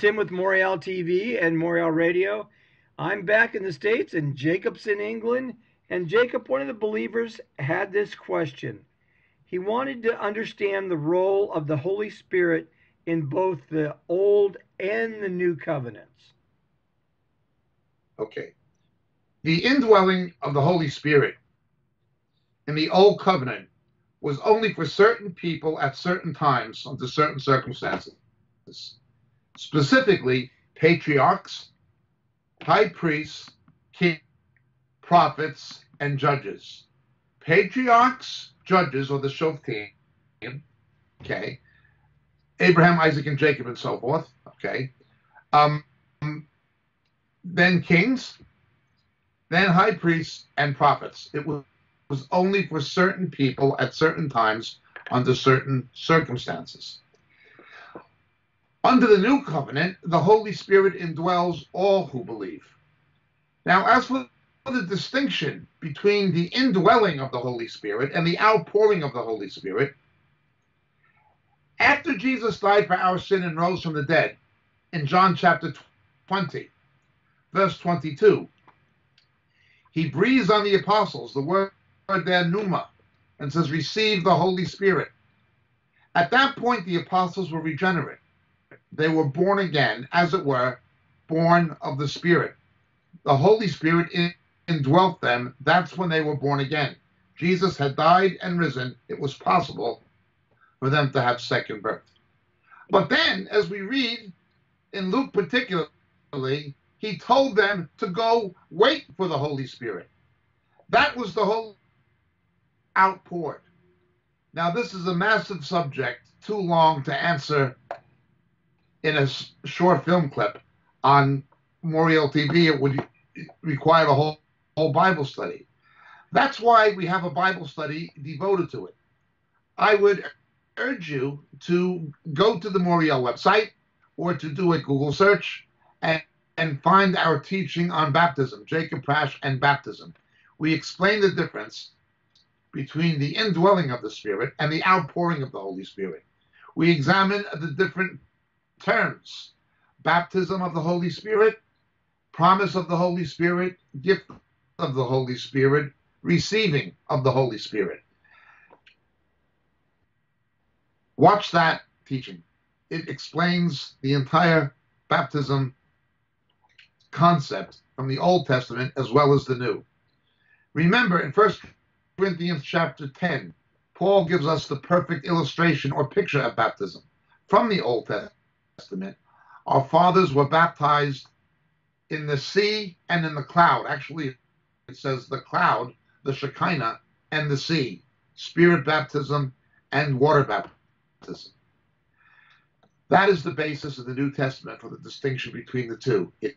Tim with Moriel TV and Moriel Radio. I'm back in the States and Jacob's in England. And Jacob, one of the believers, had this question. He wanted to understand the role of the Holy Spirit in both the Old and the New Covenants. Okay. The indwelling of the Holy Spirit in the Old Covenant was only for certain people at certain times under certain circumstances. Specifically, patriarchs, high priests, kings, prophets, and judges. Patriarchs, judges, or the Shoftim, okay, Abraham, Isaac, and Jacob, and so forth, okay. Um, then kings, then high priests and prophets. It was, was only for certain people at certain times under certain circumstances. Under the new covenant, the Holy Spirit indwells all who believe. Now, as for the distinction between the indwelling of the Holy Spirit and the outpouring of the Holy Spirit, after Jesus died for our sin and rose from the dead, in John chapter 20, verse 22, he breathes on the apostles the word there, pneuma, and says, Receive the Holy Spirit. At that point, the apostles were regenerate they were born again, as it were, born of the Spirit. The Holy Spirit indwelt them. That's when they were born again. Jesus had died and risen. It was possible for them to have second birth. But then, as we read in Luke particularly, he told them to go wait for the Holy Spirit. That was the whole outpoured. Now, this is a massive subject, too long to answer in a short film clip on Moriel TV, it would require a whole, whole Bible study. That's why we have a Bible study devoted to it. I would urge you to go to the Moriel website or to do a Google search and, and find our teaching on baptism, Jacob Prasch and baptism. We explain the difference between the indwelling of the Spirit and the outpouring of the Holy Spirit. We examine the different terms baptism of the Holy Spirit, promise of the Holy Spirit, gift of the Holy Spirit, receiving of the Holy Spirit. Watch that teaching. It explains the entire baptism concept from the Old Testament as well as the New. Remember in 1 Corinthians chapter 10, Paul gives us the perfect illustration or picture of baptism from the Old Testament Testament, our fathers were baptized in the sea and in the cloud. Actually, it says the cloud, the Shekinah, and the sea, spirit baptism and water baptism. That is the basis of the New Testament for the distinction between the two. It,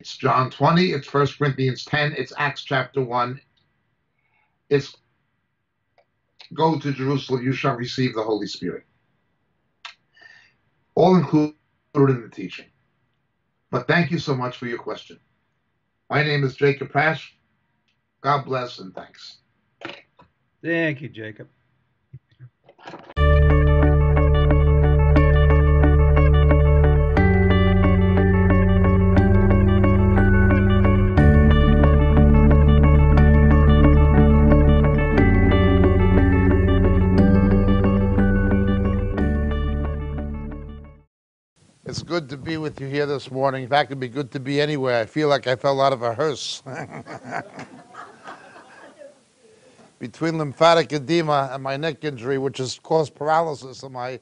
it's John 20, it's 1 Corinthians 10, it's Acts chapter 1. It's go to Jerusalem, you shall receive the Holy Spirit. All include in the teaching. But thank you so much for your question. My name is Jacob Prasch. God bless and thanks. Thank you, Jacob. You here this morning. In fact, it'd be good to be anywhere. I feel like I fell out of a hearse. Between lymphatic edema and my neck injury, which has caused paralysis of my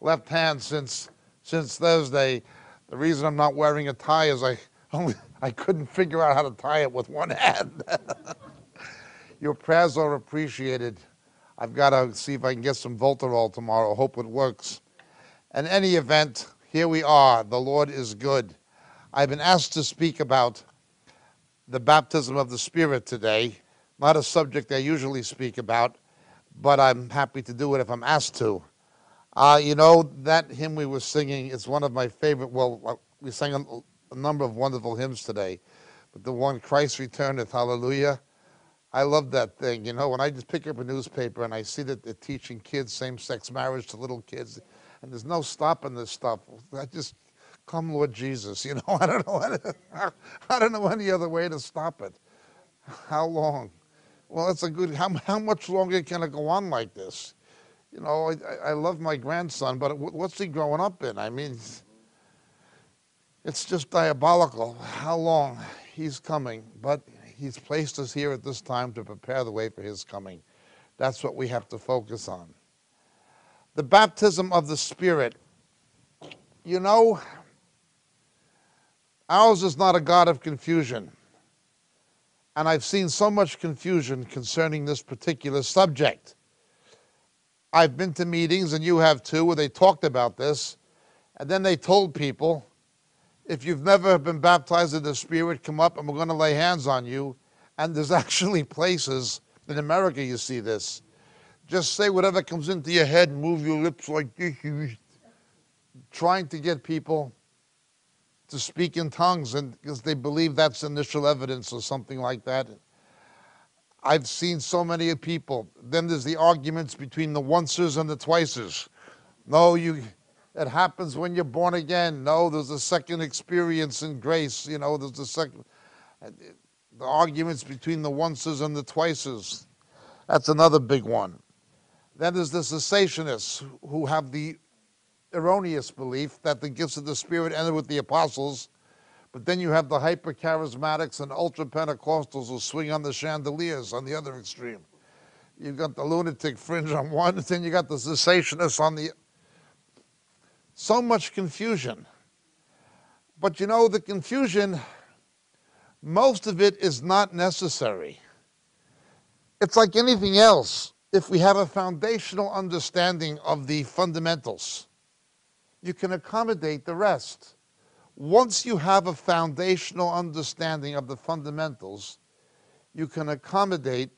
left hand since since Thursday. The reason I'm not wearing a tie is I only I couldn't figure out how to tie it with one hand. Your prayers are appreciated. I've got to see if I can get some Voltarol tomorrow. Hope it works. In any event, here we are. The Lord is good. I've been asked to speak about the baptism of the Spirit today, not a subject I usually speak about, but I'm happy to do it if I'm asked to. Uh, you know, that hymn we were singing is one of my favorite. Well, uh, we sang a, a number of wonderful hymns today, but the one, Christ returneth, hallelujah. I love that thing. You know, when I just pick up a newspaper and I see that they're teaching kids same sex marriage to little kids, and there's no stopping this stuff. I just, come, Lord Jesus. You know, I don't know, I don't know any other way to stop it. How long? Well, that's a good, how, how much longer can it go on like this? You know, I, I love my grandson, but what's he growing up in? I mean, it's just diabolical how long he's coming, but he's placed us here at this time to prepare the way for his coming. That's what we have to focus on. The baptism of the Spirit. You know, ours is not a God of confusion. And I've seen so much confusion concerning this particular subject. I've been to meetings, and you have too, where they talked about this, and then they told people if you've never been baptized in the Spirit, come up and we're going to lay hands on you. And there's actually places in America you see this. Just say whatever comes into your head and move your lips like this, trying to get people to speak in tongues and because they believe that's initial evidence or something like that. I've seen so many people. Then there's the arguments between the oncers and the twicers. No, you it happens when you're born again. No, there's a second experience in grace. You know, there's a second. The arguments between the oncers and the twices. That's another big one. Then there's the cessationists who have the erroneous belief that the gifts of the Spirit ended with the apostles. But then you have the hyper charismatics and ultra Pentecostals who swing on the chandeliers on the other extreme. You've got the lunatic fringe on one, then you got the cessationists on the so much confusion. But you know, the confusion, most of it is not necessary. It's like anything else. If we have a foundational understanding of the fundamentals, you can accommodate the rest. Once you have a foundational understanding of the fundamentals, you can accommodate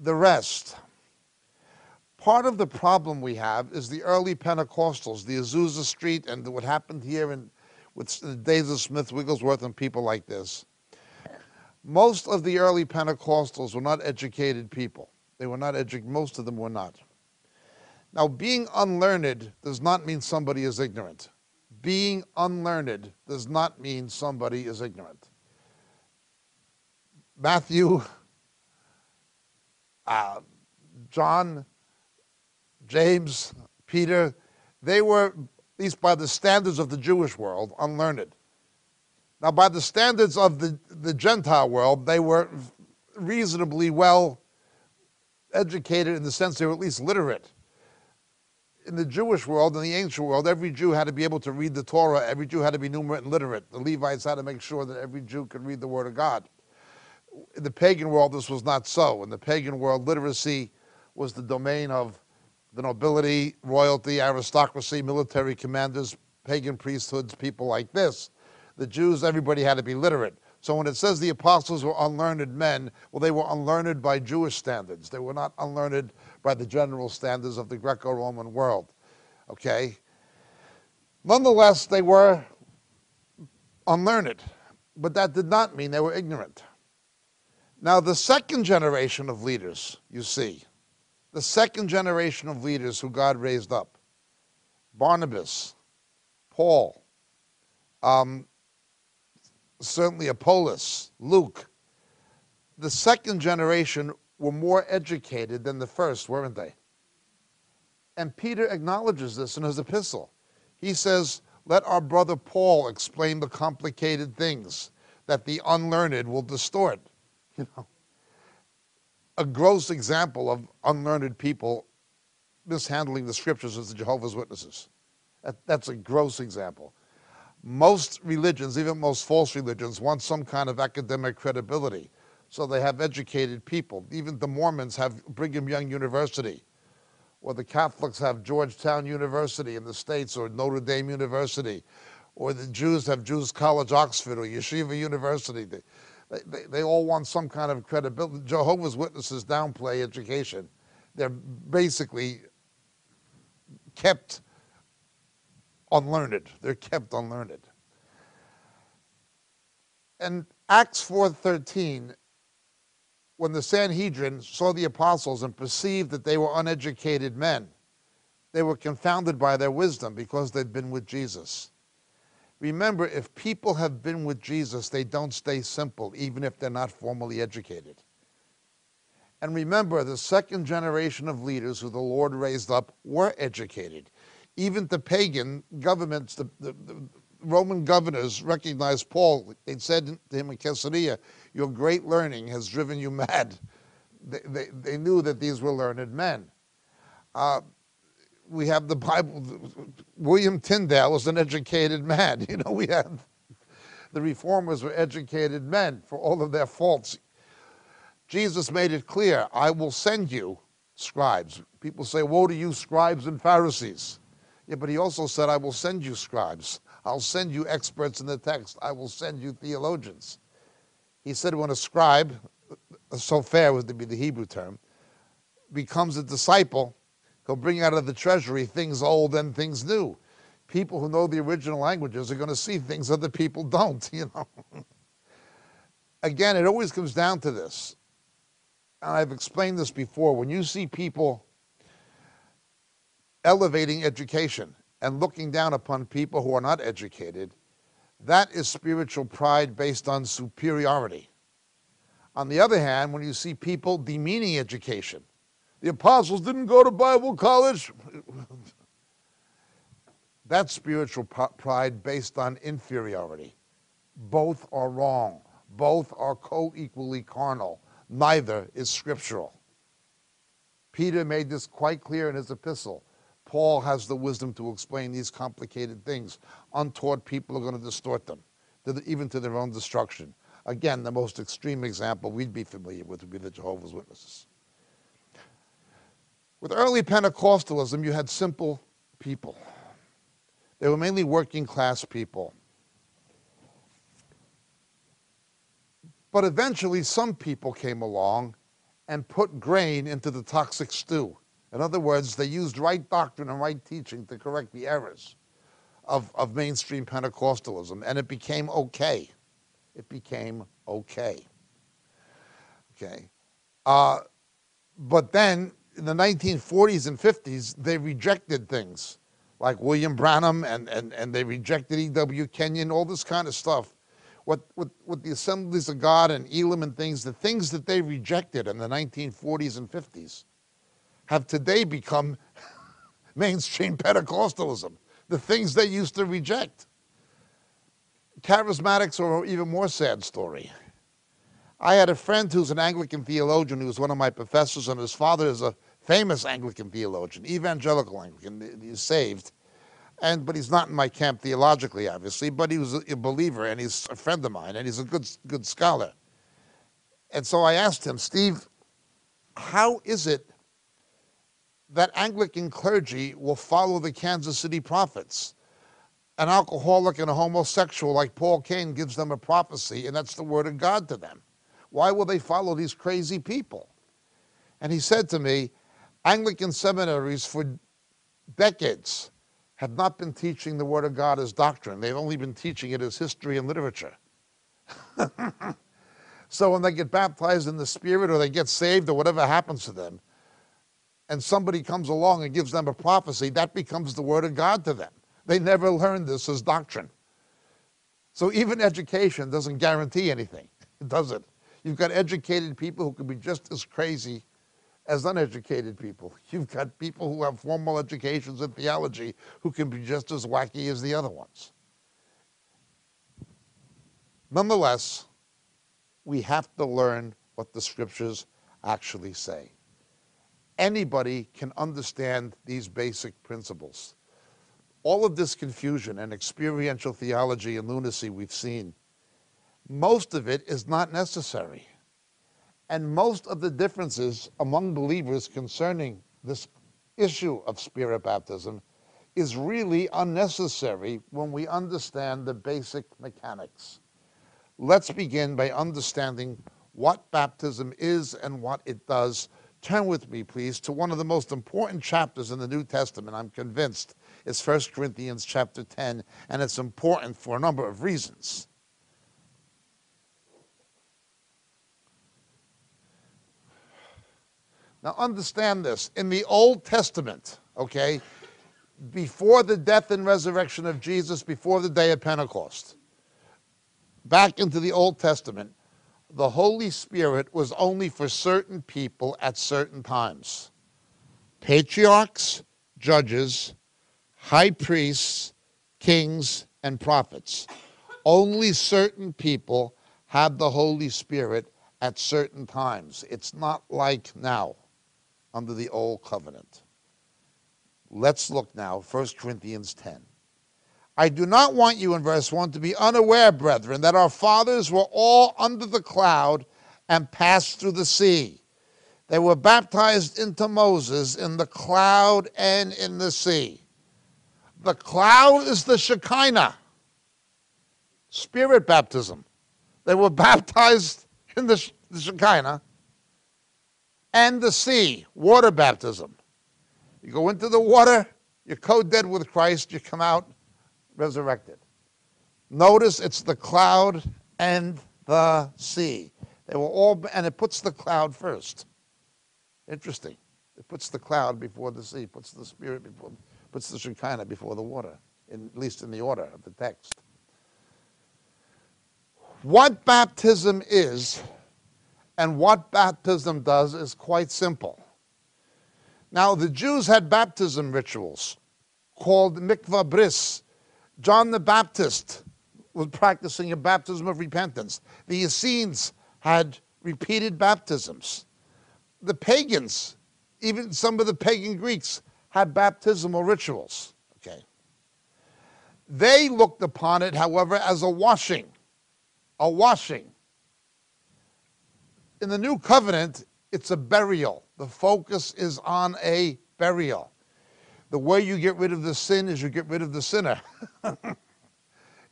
the rest. Part of the problem we have is the early Pentecostals, the Azusa Street, and what happened here in, with the days of Smith Wigglesworth and people like this. Most of the early Pentecostals were not educated people. They were not educated, most of them were not. Now, being unlearned does not mean somebody is ignorant. Being unlearned does not mean somebody is ignorant. Matthew, uh, John, James, Peter, they were, at least by the standards of the Jewish world, unlearned. Now, by the standards of the, the Gentile world, they were reasonably well educated in the sense they were at least literate. In the Jewish world, in the ancient world, every Jew had to be able to read the Torah, every Jew had to be numerate and literate. The Levites had to make sure that every Jew could read the Word of God. In the pagan world, this was not so. In the pagan world, literacy was the domain of the nobility, royalty, aristocracy, military commanders, pagan priesthoods, people like this. The Jews, everybody had to be literate. So when it says the apostles were unlearned men, well, they were unlearned by Jewish standards. They were not unlearned by the general standards of the Greco Roman world. Okay? Nonetheless, they were unlearned, but that did not mean they were ignorant. Now, the second generation of leaders, you see, the second generation of leaders who God raised up Barnabas, Paul, um, certainly Apollos, Luke. The second generation were more educated than the first, weren't they? And Peter acknowledges this in his epistle. He says, Let our brother Paul explain the complicated things that the unlearned will distort. You know, a gross example of unlearned people mishandling the scriptures as the Jehovah's Witnesses. That, that's a gross example. Most religions, even most false religions, want some kind of academic credibility. So they have educated people. Even the Mormons have Brigham Young University, or the Catholics have Georgetown University in the States, or Notre Dame University, or the Jews have Jews College Oxford, or Yeshiva University. They, they, they all want some kind of credibility. Jehovah's Witnesses downplay education. They're basically kept unlearned. They're kept unlearned. And Acts 4:13 when the Sanhedrin saw the apostles and perceived that they were uneducated men, they were confounded by their wisdom because they'd been with Jesus. Remember, if people have been with Jesus, they don't stay simple, even if they're not formally educated. And remember, the second generation of leaders who the Lord raised up were educated. Even the pagan governments, the, the, the Roman governors recognized Paul. They said to him in Caesarea, Your great learning has driven you mad. They, they, they knew that these were learned men. Uh, we have the Bible. William Tyndale was an educated man. You know, we have the reformers were educated men for all of their faults. Jesus made it clear, I will send you scribes. People say, Woe to you, scribes and Pharisees. Yeah, but he also said, I will send you scribes. I'll send you experts in the text. I will send you theologians. He said, when a scribe, a sofer was to be the Hebrew term, becomes a disciple, he'll bring out of the treasury things old and things new. People who know the original languages are going to see things other people don't, you know. Again, it always comes down to this. And I've explained this before. When you see people elevating education and looking down upon people who are not educated, that is spiritual pride based on superiority. On the other hand, when you see people demeaning education, the apostles didn't go to Bible college. That's spiritual pride based on inferiority. Both are wrong. Both are co equally carnal. Neither is scriptural. Peter made this quite clear in his epistle. Paul has the wisdom to explain these complicated things. Untaught people are going to distort them, even to their own destruction. Again, the most extreme example we'd be familiar with would be the Jehovah's Witnesses. With early Pentecostalism, you had simple people. They were mainly working class people. But eventually, some people came along and put grain into the toxic stew. In other words, they used right doctrine and right teaching to correct the errors of, of mainstream Pentecostalism, and it became okay. It became okay. Okay. Uh, but then in the 1940s and 50s, they rejected things like William Branham and, and, and they rejected E.W. Kenyon, all this kind of stuff. What, what, what the Assemblies of God and Elim and things, the things that they rejected in the 1940s and 50s, have today become mainstream Pentecostalism, the things they used to reject. Charismatics are an even more sad story. I had a friend who's an Anglican theologian who was one of my professors, and his father is a famous Anglican theologian, evangelical Anglican. He's saved, and but he's not in my camp theologically, obviously. But he was a believer, and he's a friend of mine, and he's a good good scholar. And so I asked him, Steve, how is it that Anglican clergy will follow the Kansas City prophets. An alcoholic and a homosexual like Paul Cain gives them a prophecy, and that's the word of God to them. Why will they follow these crazy people? And he said to me, Anglican seminaries for decades have not been teaching the Word of God as doctrine. They've only been teaching it as history and literature. so when they get baptized in the Spirit or they get saved or whatever happens to them, and somebody comes along and gives them a prophecy, that becomes the word of God to them. They never learned this as doctrine. So even education doesn't guarantee anything, does it? You've got educated people who can be just as crazy as uneducated people. You've got people who have formal educations in theology who can be just as wacky as the other ones. Nonetheless, we have to learn what the scriptures actually say. Anybody can understand these basic principles. All of this confusion and experiential theology and lunacy we've seen, most of it is not necessary. And most of the differences among believers concerning this issue of spirit baptism is really unnecessary when we understand the basic mechanics. Let's begin by understanding what baptism is and what it does. Turn with me, please, to one of the most important chapters in the New Testament, I'm convinced. It's 1 Corinthians chapter 10, and it's important for a number of reasons. Now, understand this. In the Old Testament, okay, before the death and resurrection of Jesus, before the day of Pentecost, back into the Old Testament, the Holy Spirit was only for certain people at certain times patriarchs, judges, high priests, kings, and prophets. Only certain people had the Holy Spirit at certain times. It's not like now under the old covenant. Let's look now, 1 Corinthians 10. I do not want you in verse 1 to be unaware, brethren, that our fathers were all under the cloud and passed through the sea. They were baptized into Moses in the cloud and in the sea. The cloud is the Shekinah, spirit baptism. They were baptized in the, the Shekinah and the sea, water baptism. You go into the water, you're co dead with Christ, you come out resurrected. Notice it's the cloud and the sea. They were all, and it puts the cloud first. Interesting. It puts the cloud before the sea, puts the spirit before, puts the Shekinah before the water, in, at least in the order of the text. What baptism is and what baptism does is quite simple. Now, the Jews had baptism rituals called mikvah bris. John the Baptist was practicing a baptism of repentance. The Essenes had repeated baptisms. The pagans, even some of the pagan Greeks, had baptismal rituals. Okay. They looked upon it, however, as a washing, a washing in the new covenant, it's a burial. The focus is on a burial. The way you get rid of the sin is you get rid of the sinner.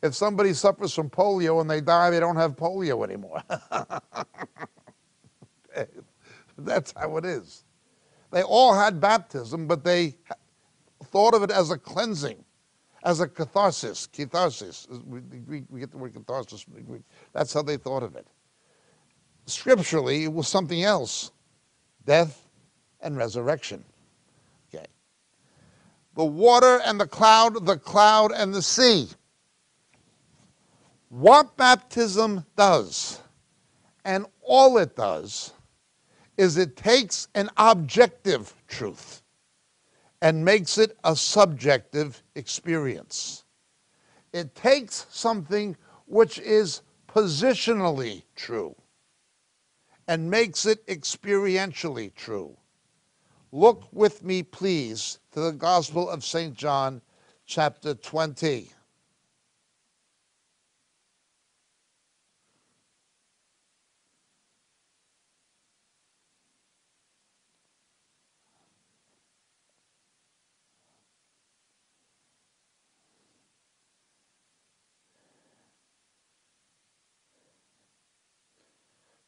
if somebody suffers from polio and they die, they don't have polio anymore. That's how it is. They all had baptism, but they thought of it as a cleansing, as a catharsis. Catharsis. We, get the word catharsis from the Greek. That's how they thought of it scripturally, it was something else death and resurrection. The water and the cloud, the cloud and the sea. What baptism does, and all it does, is it takes an objective truth and makes it a subjective experience. It takes something which is positionally true and makes it experientially true. Look with me, please, to the Gospel of St. John, chapter 20.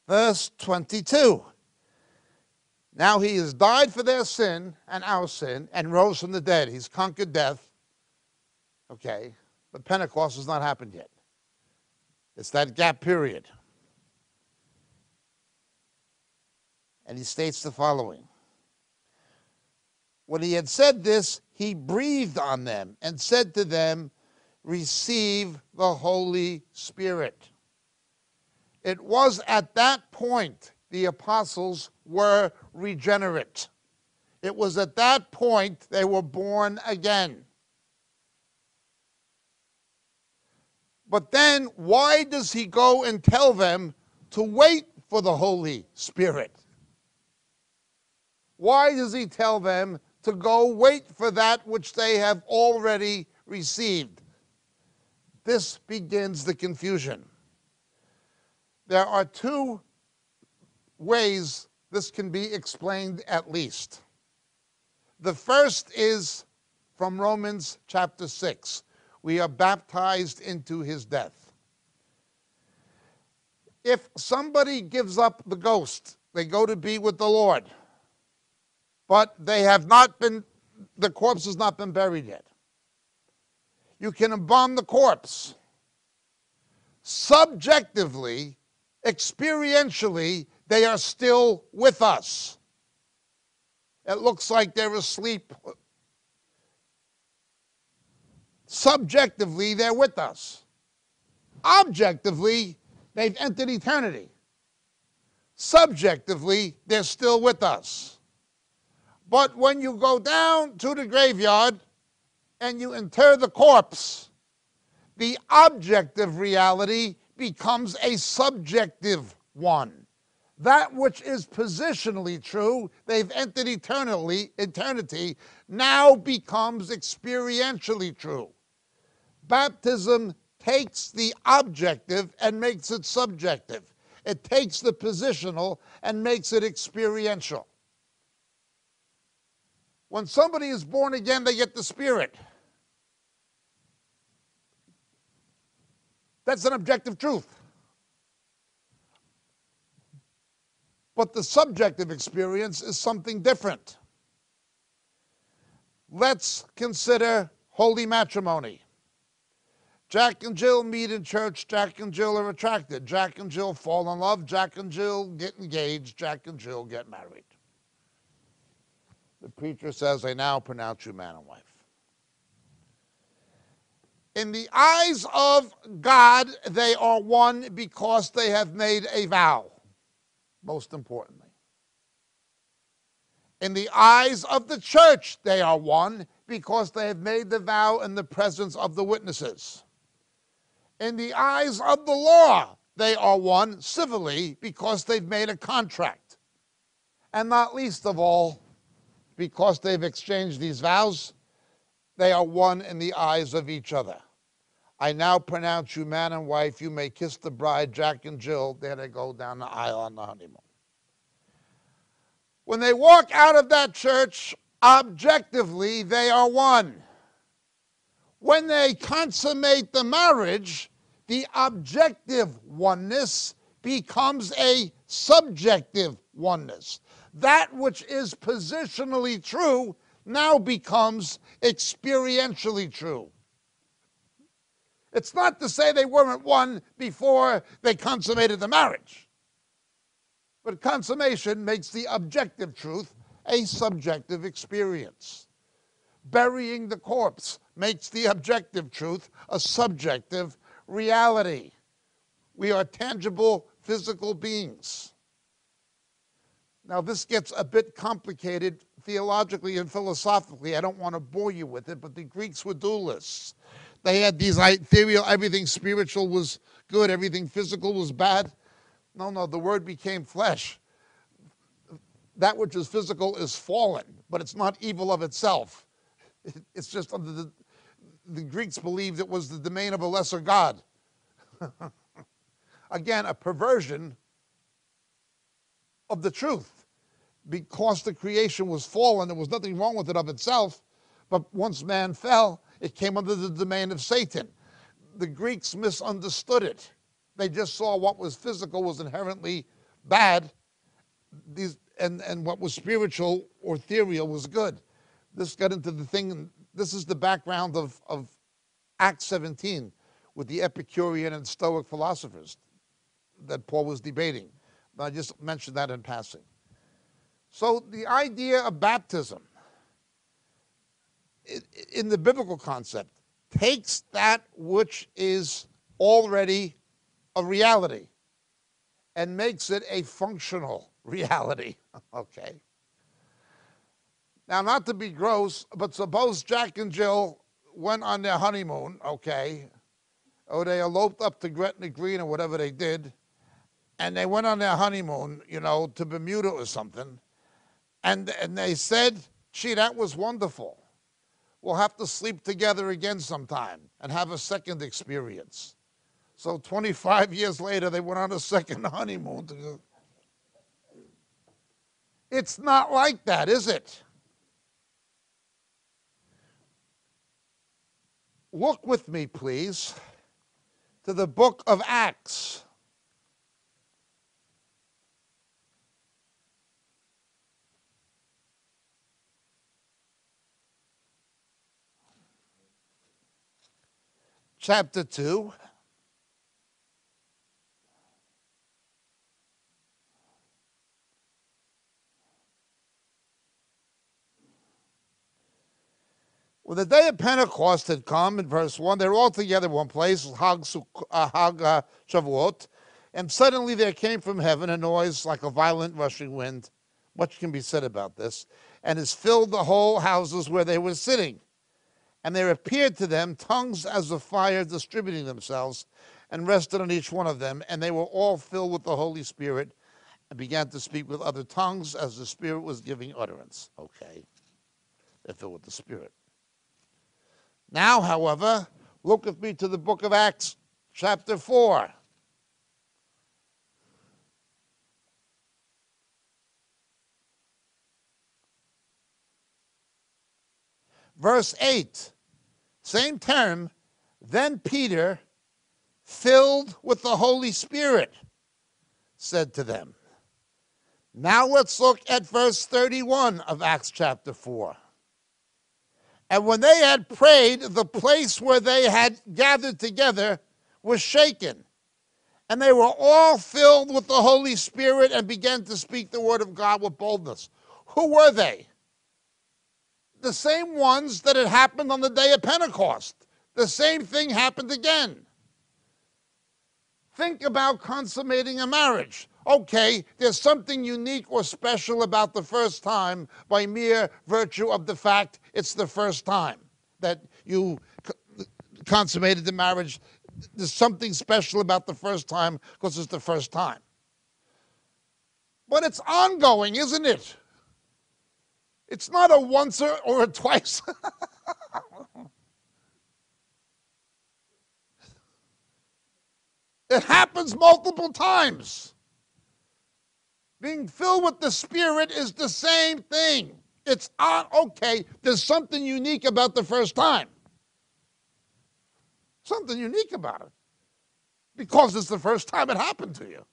verse 22. Now he has died for their sin and our sin and rose from the dead. He's conquered death. Okay, but Pentecost has not happened yet. It's that gap period. And he states the following When he had said this, he breathed on them and said to them, Receive the Holy Spirit. It was at that point the apostles were regenerate. It was at that point they were born again. But then, why does he go and tell them to wait for the Holy Spirit? Why does he tell them to go wait for that which they have already received? This begins the confusion. There are two ways this can be explained at least. The first is from Romans chapter 6. We are baptized into his death. If somebody gives up the ghost, they go to be with the Lord, but they have not been, the corpse has not been buried yet. You can embalm the corpse. Subjectively, experientially, they are still with us. It looks like they're asleep. Subjectively, they're with us. Objectively, they've entered eternity. Subjectively, they're still with us. But when you go down to the graveyard and you inter the corpse, the objective reality becomes a subjective one. That which is positionally true, they've entered eternally, eternity, now becomes experientially true. Baptism takes the objective and makes it subjective. It takes the positional and makes it experiential. When somebody is born again, they get the Spirit. That's an objective truth. But the subjective experience is something different. Let's consider holy matrimony. Jack and Jill meet in church. Jack and Jill are attracted. Jack and Jill fall in love. Jack and Jill get engaged. Jack and Jill get married. The preacher says, I now pronounce you man and wife. In the eyes of God, they are one because they have made a vow, most importantly. In the eyes of the church, they are one because they have made the vow in the presence of the witnesses. In the eyes of the law, they are one civilly because they've made a contract. And not least of all, because they've exchanged these vows, they are one in the eyes of each other. I now pronounce you man and wife. You may kiss the bride, Jack and Jill. There they go down the aisle on the honeymoon. When they walk out of that church, objectively, they are one. When they consummate the marriage, the objective oneness becomes a subjective oneness. That which is positionally true now becomes experientially true. It's not to say they weren't one before they consummated the marriage. But consummation makes the objective truth a subjective experience. Burying the corpse makes the objective truth a subjective reality. We are tangible physical beings. Now, this gets a bit complicated theologically and philosophically. I don't want to bore you with it, but the Greeks were dualists. They had these ethereal, everything spiritual was good, everything physical was bad. No, no, the word became flesh. That which is physical is fallen, but it's not evil of itself. It's just under the, the Greeks believed it was the domain of a lesser God. Again, a perversion of the truth. Because the creation was fallen, there was nothing wrong with it of itself. But once man fell, it came under the domain of Satan. The Greeks misunderstood it. They just saw what was physical was inherently bad, these, and, and what was spiritual or ethereal was good. This got into the thing, this is the background of, of Acts 17 with the Epicurean and Stoic philosophers that Paul was debating. I just mentioned that in passing. So the idea of baptism in the biblical concept, takes that which is already a reality and makes it a functional reality. okay. Now, not to be gross, but suppose Jack and Jill went on their honeymoon, okay, or they eloped up to Gretna Green or whatever they did, and they went on their honeymoon, you know, to Bermuda or something, And, and they said, gee, that was wonderful. We'll have to sleep together again sometime and have a second experience. So 25 years later, they went on a second honeymoon. It's not like that, is it? Look with me, please, to the book of Acts. Chapter 2. When the day of Pentecost had come, in verse 1, they were all together in one place, Hag, uh, Hag uh, Shavuot, and suddenly there came from heaven a noise like a violent rushing wind. Much can be said about this. And has filled the whole houses where they were sitting. And there appeared to them tongues as of fire distributing themselves, and rested on each one of them. And they were all filled with the Holy Spirit, and began to speak with other tongues as the Spirit was giving utterance. Okay. They're filled with the Spirit. Now, however, look with me to the book of Acts, chapter 4. Verse 8, same term, then Peter, filled with the Holy Spirit, said to them. Now let's look at verse 31 of Acts chapter 4. And when they had prayed, the place where they had gathered together was shaken. And they were all filled with the Holy Spirit and began to speak the word of God with boldness. Who were they? The same ones that had happened on the day of Pentecost. The same thing happened again. Think about consummating a marriage okay, there's something unique or special about the first time by mere virtue of the fact it's the first time that you consummated the marriage. There's something special about the first time because it's the first time. But it's ongoing, isn't it? It's not a once or, a twice. it happens multiple times. Being filled with the Spirit is the same thing. It's on, okay, there's something unique about the first time. Something unique about it. Because it's the first time it happened to you.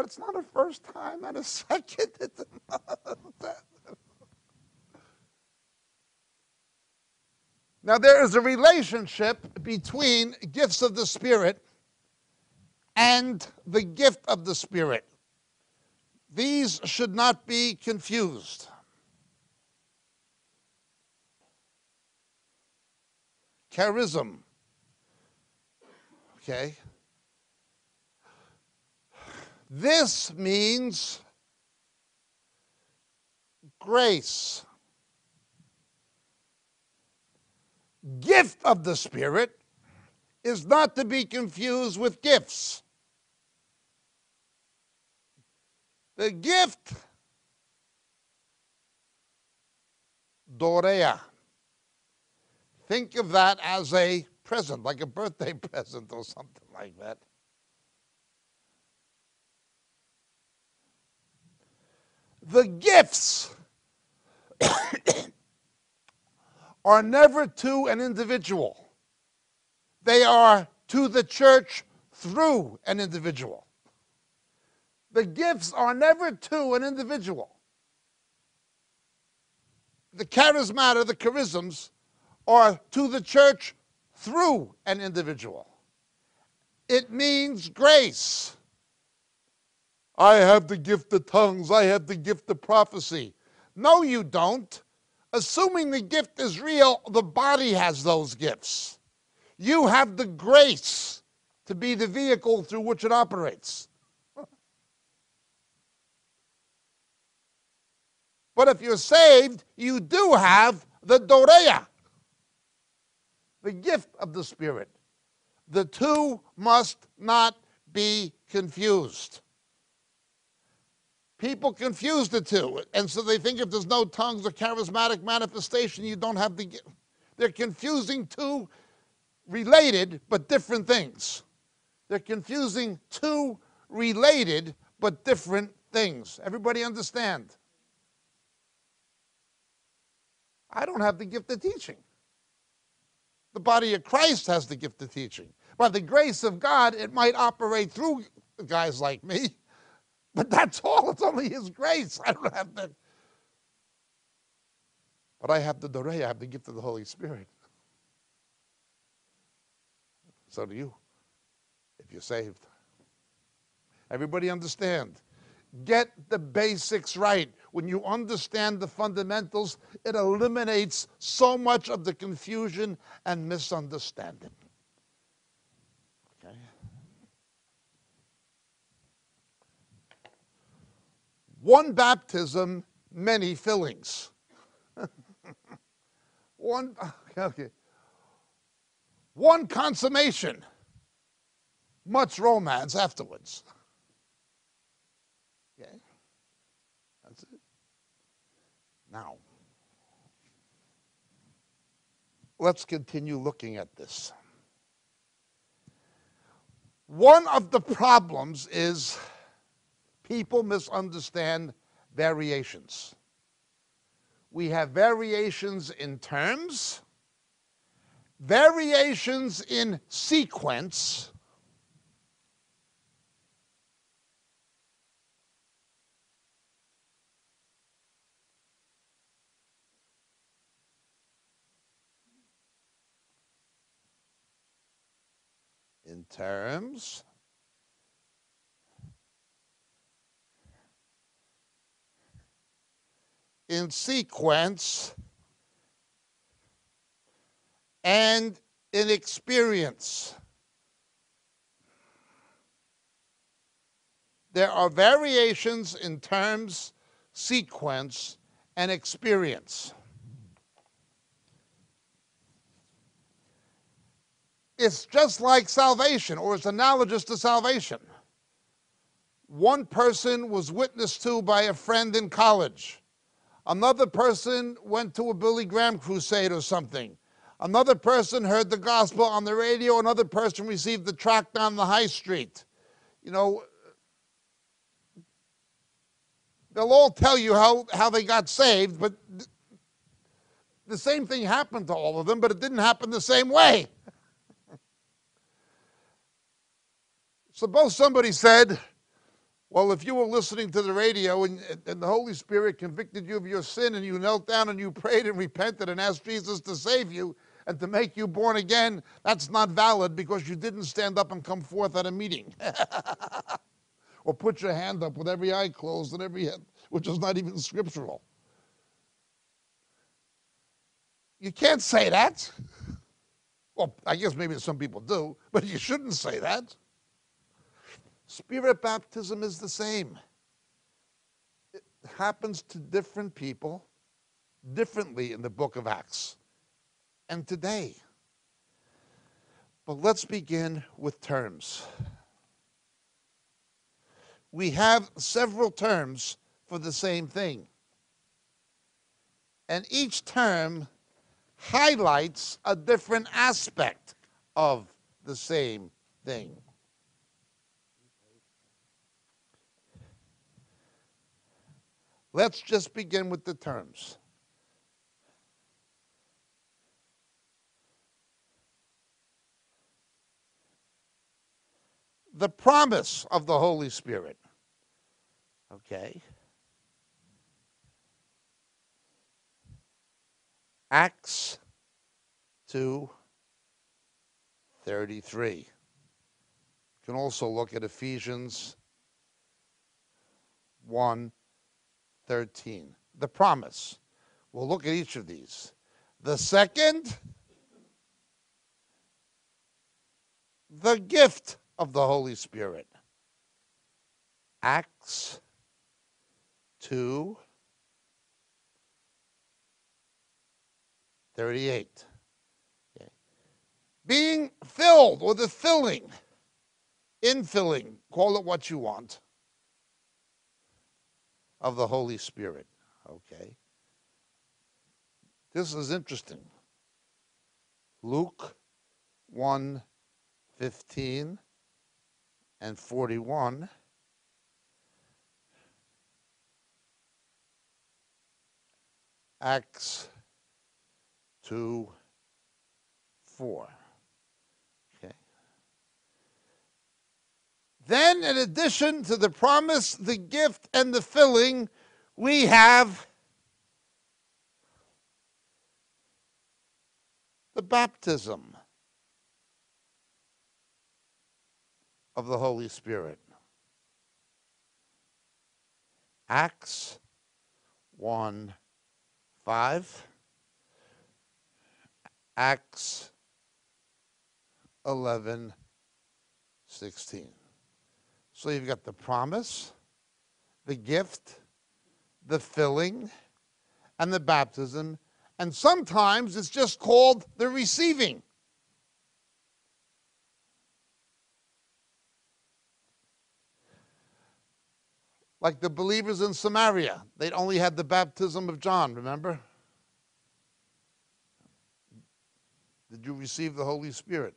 But it's not a first time and a second. It's now, there is a relationship between gifts of the Spirit and the gift of the Spirit. These should not be confused. Charism. Okay. This means grace. Gift of the Spirit is not to be confused with gifts. The gift, Dorea. Think of that as a present, like a birthday present or something like that. The gifts are never to an individual they are to the church through an individual. The gifts are never to an individual. The charismata, the charisms, are to the church through an individual. It means grace. I have the gift of tongues, I have the gift of prophecy. No, you don't. Assuming the gift is real, the body has those gifts. You have the grace to be the vehicle through which it operates. But if you're saved, you do have the Dorea, the gift of the Spirit. The two must not be confused. People confuse the two, and so they think if there's no tongues or charismatic manifestation, you don't have the. They're confusing two related but different things. They're confusing two related but different things. Everybody understand? I don't have the gift of teaching. The body of Christ has the gift of teaching. By the grace of God, it might operate through guys like me, but that's all. It's only His grace. I don't have the. But I have the dorea, I have the gift of the Holy Spirit. So do you, if you're saved. Everybody understand? Get the basics right. When you understand the fundamentals, it eliminates so much of the confusion and misunderstanding. Okay? One baptism, many fillings. One, okay. One consummation, much romance afterwards. Okay? That's it. Now, let's continue looking at this. One of the problems is people misunderstand variations. We have variations in terms, variations in sequence, in terms. In sequence and in experience. There are variations in terms, sequence, and experience. It's just like salvation, or it's analogous to salvation. One person was witnessed to by a friend in college. Another person went to a Billy Graham crusade or something. Another person heard the gospel on the radio. Another person received the tract on the high street. You know, they'll all tell you how, how they got saved, but the same thing happened to all of them, but it didn't happen the same way. Suppose somebody said, well, if you were listening to the radio and, and, the Holy Spirit convicted you of your sin and you knelt down and you prayed and repented and asked Jesus to save you and to make you born again, that's not valid because you didn't stand up and come forth at a meeting. or put your hand up with every eye closed and every head, which is not even scriptural. You can't say that. Well, I guess maybe some people do, but you shouldn't say that. Spirit baptism is the same. It happens to different people differently in the book of Acts and today. But let's begin with terms. We have several terms for the same thing. And each term highlights a different aspect of the same thing. Let's just begin with the terms. The promise of the Holy Spirit. Okay. Acts 2 33. You can also look at Ephesians 1 13. The promise. We'll look at each of these. The second, the gift of the Holy Spirit. Acts 2 38. Okay. Being filled or the filling, infilling, call it what you want of the Holy Spirit. Okay. This is interesting. Luke 1 15 and 41. Acts 2 4. Okay. Then, in addition to the promise, the gift, and the filling, we have the baptism of the Holy Spirit. Acts 1 5. Acts 11 16. So you've got the promise, the gift, the filling, and the baptism. And sometimes it's just called the receiving. Like the believers in Samaria, they only had the baptism of John, remember? Did you receive the Holy Spirit?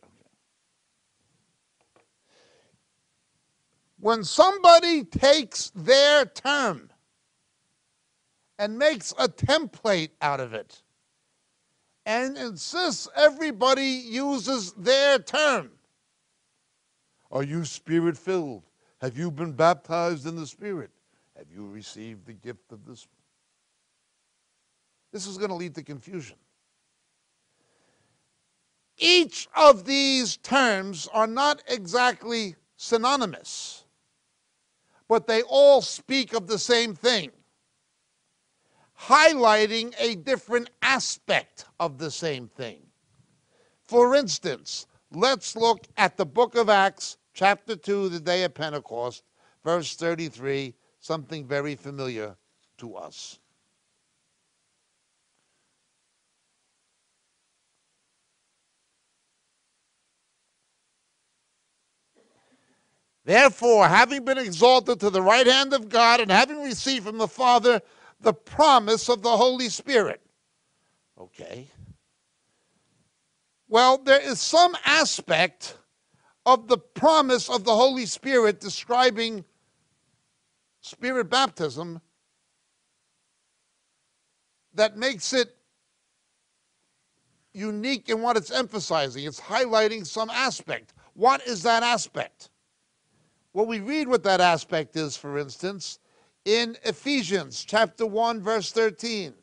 When somebody takes their term and makes a template out of it and insists everybody uses their term, are you spirit filled? Have you been baptized in the Spirit? Have you received the gift of the Spirit? This is going to lead to confusion. Each of these terms are not exactly synonymous, but they all speak of the same thing, highlighting a different aspect of the same thing. For instance, let's look at the book of Acts, chapter 2, the day of Pentecost, verse 33, something very familiar to us. Therefore, having been exalted to the right hand of God and having received from the Father the promise of the Holy Spirit. Okay. Well, there is some aspect of the promise of the Holy Spirit describing Spirit baptism that makes it unique in what it's emphasizing. It's highlighting some aspect. What is that aspect? Well, we read what that aspect is, for instance, in Ephesians chapter 1, verse 13.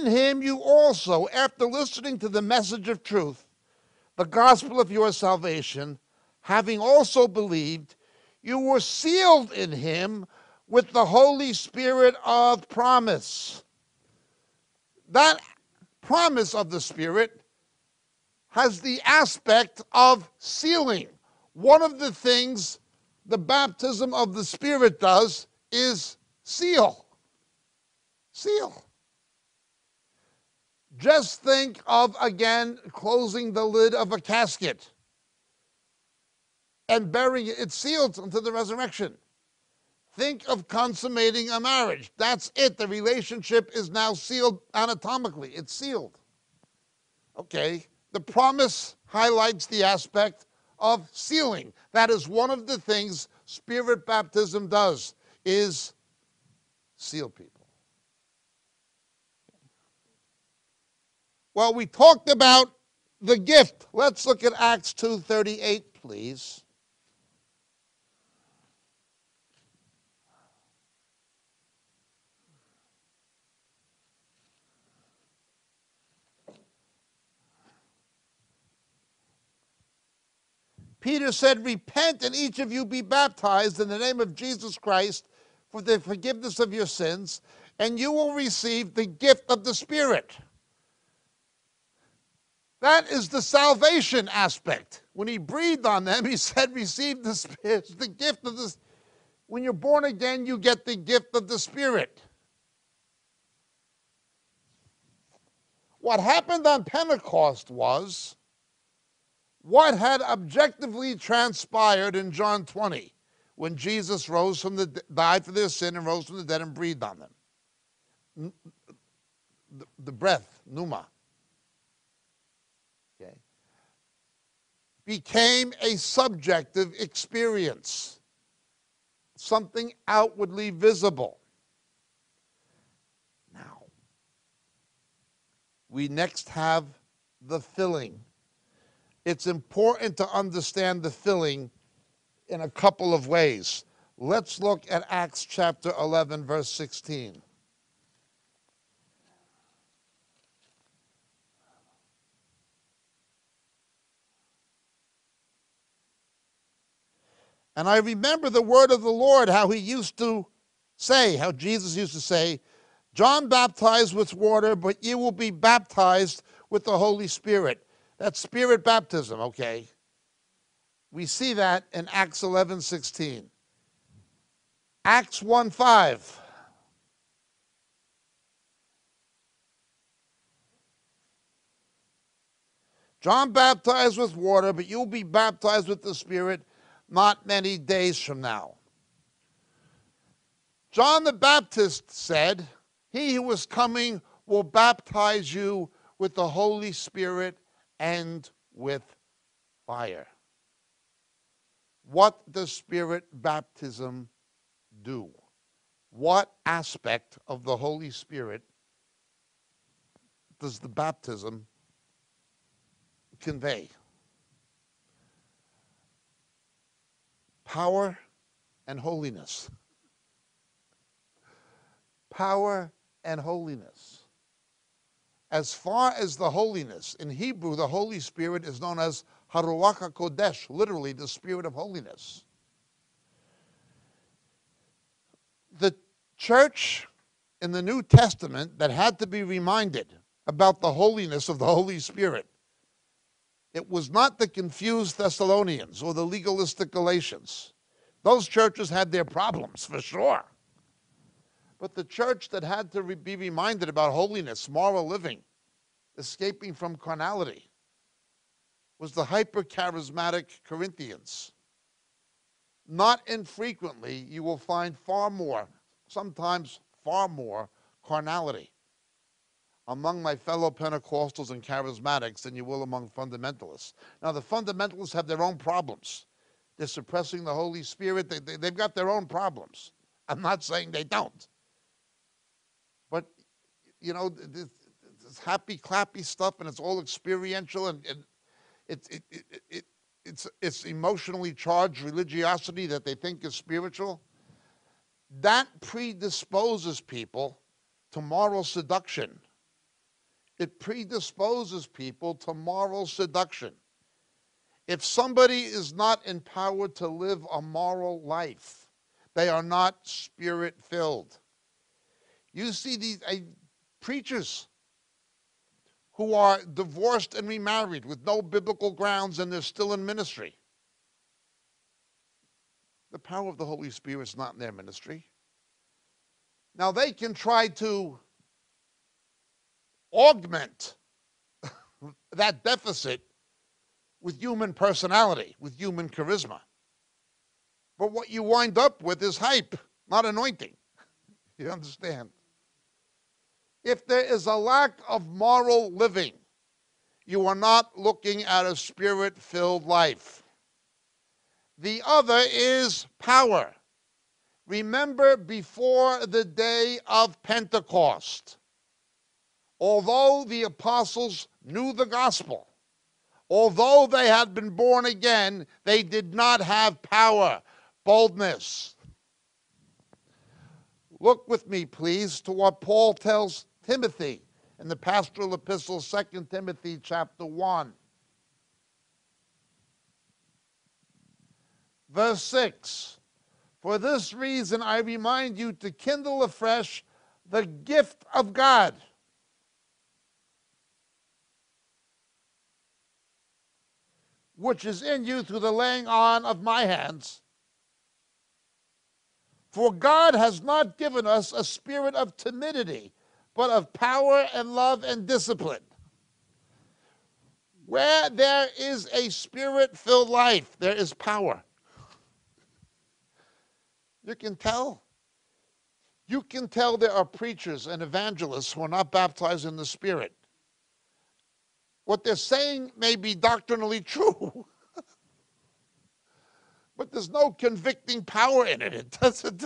In him you also, after listening to the message of truth, the gospel of your salvation, having also believed, you were sealed in him with the Holy Spirit of promise. That promise of the Spirit has the aspect of sealing. One of the things the baptism of the Spirit does is seal. Seal. Just think of again closing the lid of a casket and burying it. It's sealed until the resurrection. Think of consummating a marriage. That's it. The relationship is now sealed anatomically. It's sealed. Okay. The promise highlights the aspect of sealing. That is one of the things spirit baptism does is seal people. Well, we talked about the gift. Let's look at Acts 2:38, please. Peter said, Repent and each of you be baptized in the name of Jesus Christ for the forgiveness of your sins, and you will receive the gift of the Spirit. That is the salvation aspect. When he breathed on them, he said, Receive the Spirit, the gift of the When you're born again, you get the gift of the Spirit. What happened on Pentecost was what had objectively transpired in John 20 when Jesus rose from the died for their sin and rose from the dead and breathed on them. The, breath, pneuma. Okay. Became a subjective experience, something outwardly visible. Now, we next have the filling it's important to understand the filling in a couple of ways. Let's look at Acts chapter 11, verse 16. And I remember the word of the Lord, how he used to say, how Jesus used to say, John baptized with water, but you will be baptized with the Holy Spirit. That's spirit baptism, okay? We see that in Acts 11 16. Acts 1 5. John baptized with water, but you'll be baptized with the Spirit not many days from now. John the Baptist said, He who is coming will baptize you with the Holy Spirit and with fire. What does Spirit baptism do? What aspect of the Holy Spirit does the baptism convey? Power and holiness. Power and holiness as far as the holiness, in Hebrew, the Holy Spirit is known as Haruach HaKodesh, literally the Spirit of holiness. The church in the New Testament that had to be reminded about the holiness of the Holy Spirit, it was not the confused Thessalonians or the legalistic Galatians. Those churches had their problems, for sure. But the church that had to be reminded about holiness, moral living, escaping from carnality, was the hyper charismatic Corinthians. Not infrequently, you will find far more, sometimes far more, carnality among my fellow Pentecostals and charismatics than you will among fundamentalists. Now, the fundamentalists have their own problems. They're suppressing the Holy Spirit, they, they, they've got their own problems. I'm not saying they don't But, you know, this, this happy, clappy stuff, and it's all experiential, and, and it, it, it, it, it's, it's emotionally charged religiosity that they think is spiritual. That predisposes people to moral seduction. It predisposes people to moral seduction. If somebody is not empowered to live a moral life, they are not spirit filled. You see these, I, preachers who are divorced and remarried with no biblical grounds and they're still in ministry. The power of the Holy Spirit is not in their ministry. Now they can try to augment that deficit with human personality, with human charisma. But what you wind up with is hype, not anointing. You understand? If there is a lack of moral living, you are not looking at a spirit filled life. The other is power. Remember before the day of Pentecost, although the apostles knew the gospel, although they had been born again, they did not have power, boldness. Look with me, please, to what Paul tells Timothy in the pastoral epistle, 2 Timothy chapter 1. Verse 6 For this reason I remind you to kindle afresh the gift of God. Which is in you through the laying on of my hands. For God has not given us a spirit of timidity, but of power and love and discipline. Where there is a spirit filled life, there is power. You can tell. You can tell there are preachers and evangelists who are not baptized in the Spirit. What they're saying may be doctrinally true, but there's no convicting power in it. It doesn't.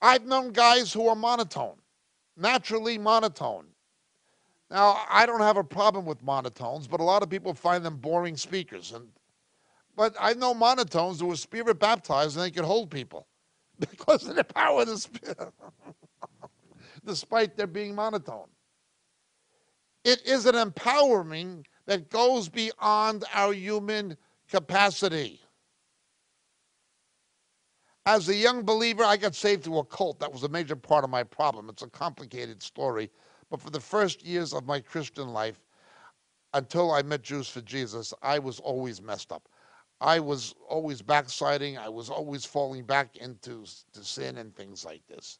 I've known guys who are monotone, naturally monotone. Now, I don't have a problem with monotones, but a lot of people find them boring speakers. And but I know monotones who were spirit baptized and they could hold people because of the power of the spirit, despite their being monotone. It is an empowering that goes beyond our human capacity. As a young believer, I got saved through a cult. That was a major part of my problem. It's a complicated story. But for the first years of my Christian life, until I met Jews for Jesus, I was always messed up. I was always backsliding. I was always falling back into to sin and things like this.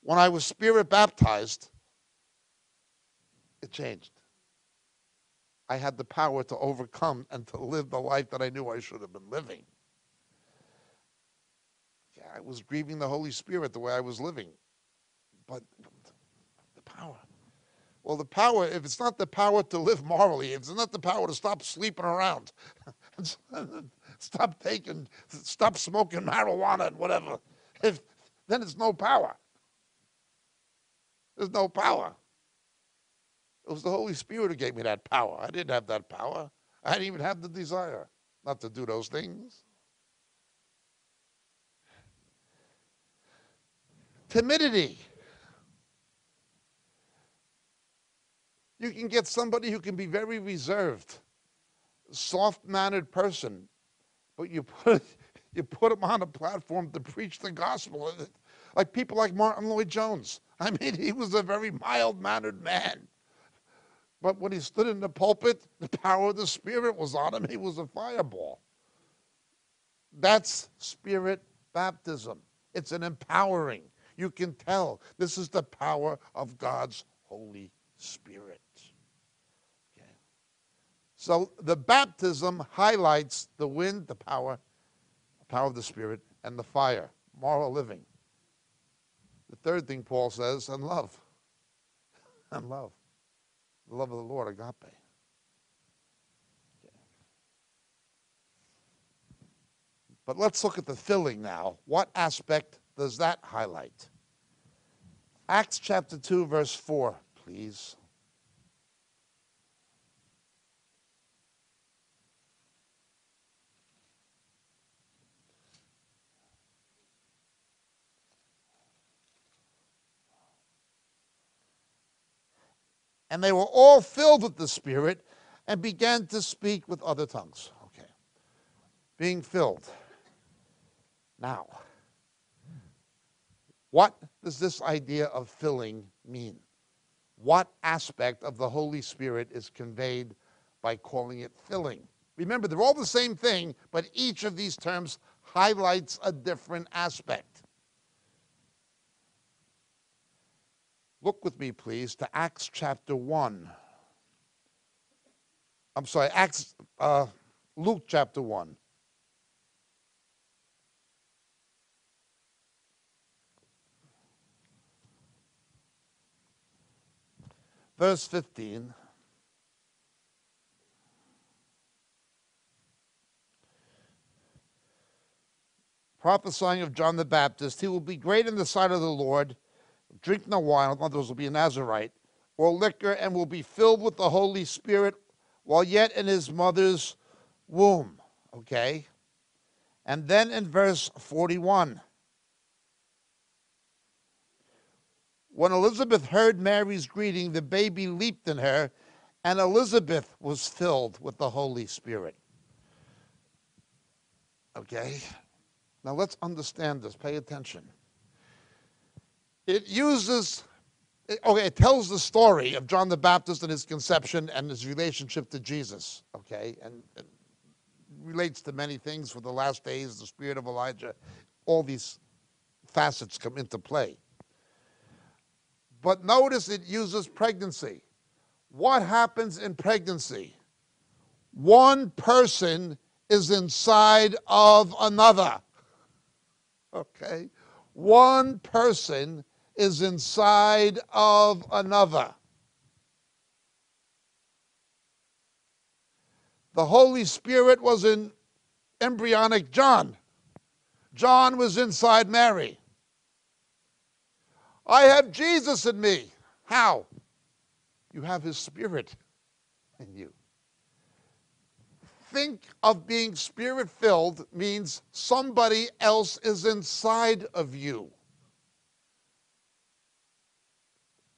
When I was spirit baptized, it changed. I had the power to overcome and to live the life that I knew I should have been living. Yeah, I was grieving the Holy Spirit the way I was living. But the power. Well, the power, if it's not the power to live morally, if it's not the power to stop sleeping around, stop taking, stop smoking marijuana and whatever. If, then it's no power. There's no power. It was the Holy Spirit who gave me that power. I didn't have that power. I didn't even have the desire not to do those things. Timidity. You can get somebody who can be very reserved soft mannered person, but you put, you put him on a platform to preach the gospel. Like people like Martyn Lloyd-Jones. I mean, he was a very mild mannered man. But when he stood in the pulpit, the power of the Spirit was on him. He was a fireball. That's spirit baptism. It's an empowering. You can tell this is the power of God's Holy Spirit. Okay. So the baptism highlights the wind, the power, the power of the Spirit, and the fire, moral living. The third thing Paul says, and love. And love. The love of the Lord, agape. But let's look at the filling now. What aspect does that highlight? Acts chapter 2, verse 4, please. And they were all filled with the Spirit and began to speak with other tongues. Okay. Being filled. Now, what does this idea of filling mean? What aspect of the Holy Spirit is conveyed by calling it filling? Remember, they're all the same thing, but each of these terms highlights a different aspect. Look with me, please, to Acts chapter 1. I'm sorry, Acts, uh, Luke chapter 1. Verse 15. Prophesying of John the Baptist, he will be great in the sight of the Lord drink no wine, in other words, will be a Nazarite, or liquor, and will be filled with the Holy Spirit while yet in his mother's womb. Okay? And then in verse 41, when Elizabeth heard Mary's greeting, the baby leaped in her, and Elizabeth was filled with the Holy Spirit. Okay? Now let's understand this. Pay attention. It uses, okay, it tells the story of John the Baptist and his conception and his relationship to Jesus, okay, and, and relates to many things for the last days, the spirit of Elijah, all these facets come into play. But notice it uses pregnancy. What happens in pregnancy? One person is inside of another. Okay? One person is inside of another. The Holy Spirit was in embryonic John. John was inside Mary. I have Jesus in me. How? You have his spirit in you. Think of being spirit filled means somebody else is inside of you.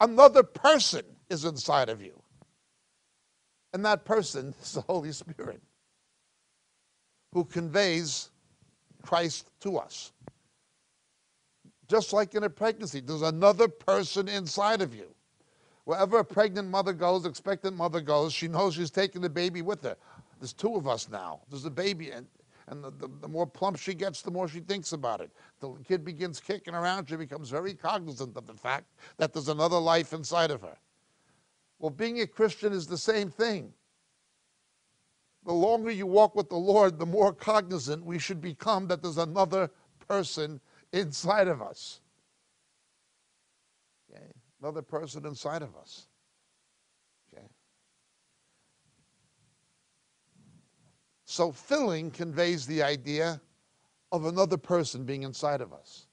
Another person is inside of you. And that person is the Holy Spirit who conveys Christ to us. Just like in a pregnancy, there's another person inside of you. Wherever a pregnant mother goes, expectant mother goes, she knows she's taking the baby with her. There's two of us now. There's a baby, and, and the, the, the more plump she gets, the more she thinks about it. The kid begins kicking around, she becomes very cognizant of the fact that there's another life inside of her. Well, being a Christian is the same thing. The longer you walk with the Lord, the more cognizant we should become that there's another person inside of us. Okay? Another person inside of us. Okay? So filling conveys the idea of another person being inside of us.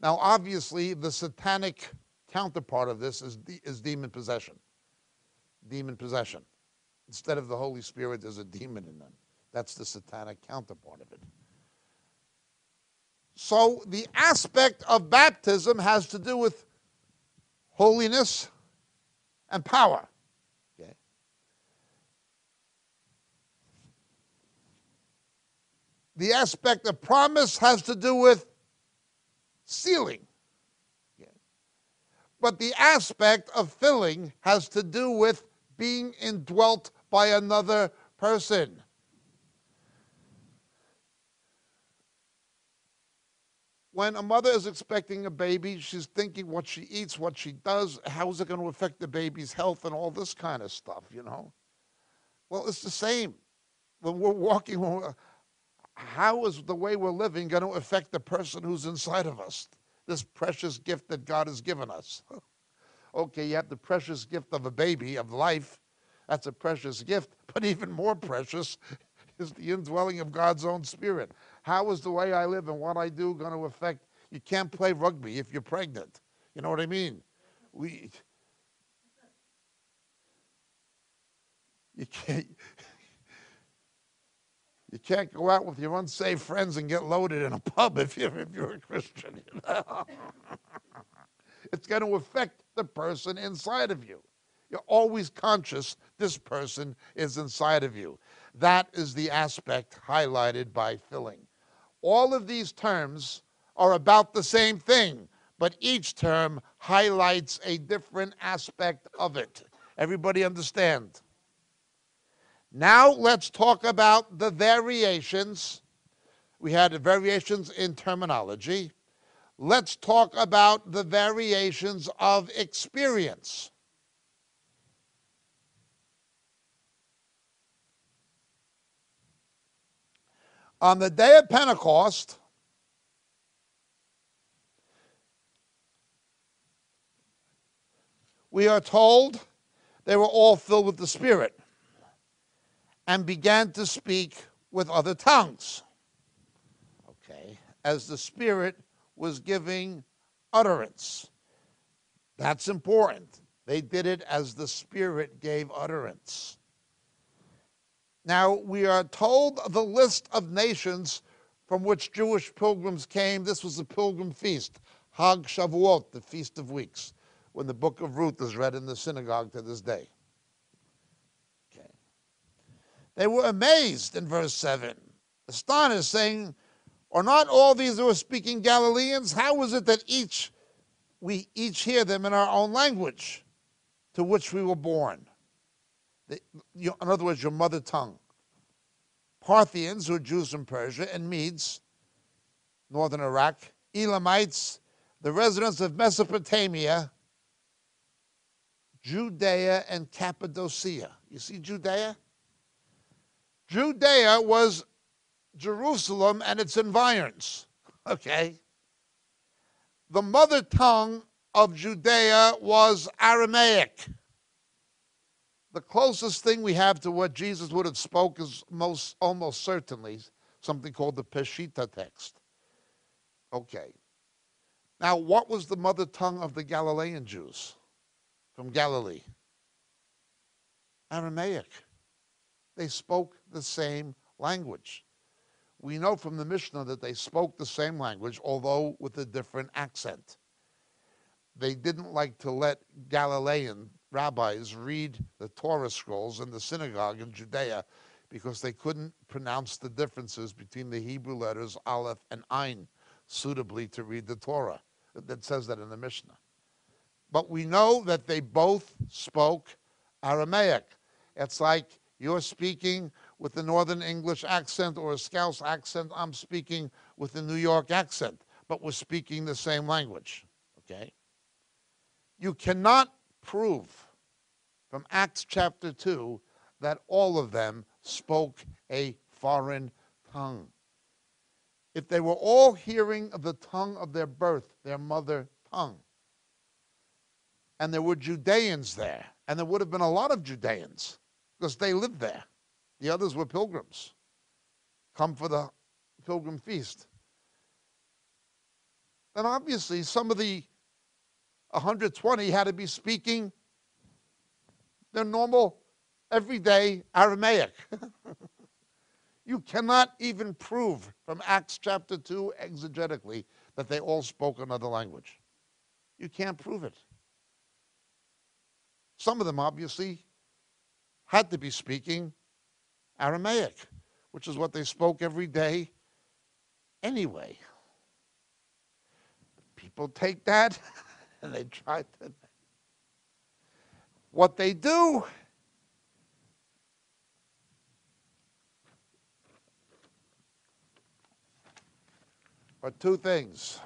Now, obviously, the satanic counterpart of this is, is demon possession. Demon possession. Instead of the Holy Spirit, there's a demon in them. That's the satanic counterpart of it. So the aspect of baptism has to do with holiness and power. Okay. The aspect of promise has to do with sealing. But the aspect of filling has to do with being indwelt by another person. when a mother is expecting a baby, she's thinking what she eats, what she does, how is it going to affect the baby's health, and all this kind of stuff, you know? Well, it's the same. When we're walking, when we're, how is the way we're living going to affect the person who's inside of us? This precious gift that God has given us. okay, you have the precious gift of a baby, of life. That's a precious gift. But even more precious is the indwelling of God's own spirit. How is the way I live and what I do going to affect? You can't play rugby if you're pregnant. You know what I mean? We. You can't. You can't go out with your unsafe friends and get loaded in a pub if you're, if you're a Christian. You know? it's going to affect the person inside of you. You're always conscious this person is inside of you. That is the aspect highlighted by filling. All of these terms are about the same thing, but each term highlights a different aspect of it. Everybody understand? Now let's talk about the variations. We had variations in terminology. Let's talk about the variations of experience. On the day of Pentecost, we are told they were all filled with the Spirit and began to speak with other tongues. Okay, as the Spirit was giving utterance. That's important. They did it as the Spirit gave utterance. Now, we are told the list of nations from which Jewish pilgrims came. This was the pilgrim feast, Hag Shavuot, the Feast of Weeks, when the book of Ruth is read in the synagogue to this day. They were amazed in verse 7, astonished, saying, Are not all these who are speaking Galileans? How is it that each we each hear them in our own language to which we were born. In other words, your mother tongue. Parthians, who are Jews from Persia, and Medes, northern Iraq, Elamites, the residents of Mesopotamia, Judea, and Cappadocia. You see Judea? Judea was Jerusalem and its environs. Okay? The mother tongue of Judea was Aramaic. The closest thing we have to what Jesus would have spoken is most almost certainly something called the Peshitta text. Okay. Now, what was the mother tongue of the Galilean Jews from Galilee? Aramaic. They spoke the same language. We know from the Mishnah that they spoke the same language, although with a different accent. They didn't like to let Galilean rabbis read the Torah scrolls in the synagogue in Judea because they couldn't pronounce the differences between the Hebrew letters Aleph and Ein suitably to read the Torah. That says that in the Mishnah. But we know that they both spoke Aramaic. It's like you're speaking with the Northern English accent or a Scouse accent. I'm speaking with the New York accent, but we're speaking the same language. Okay? You cannot prove from Acts chapter 2 that all of them spoke a foreign tongue. If they were all hearing of the tongue of their birth, their mother tongue, and there were Judeans there, and there would have been a lot of Judeans because they lived there. The others were pilgrims, come for the pilgrim feast. Then obviously some of the 120 had to be speaking their normal, everyday Aramaic. you cannot even prove from Acts chapter 2 exegetically that they all spoke another language. You can't prove it. Some of them obviously had to be speaking Aramaic, which is what they spoke every day anyway. People take that and they try to. What they do are two things.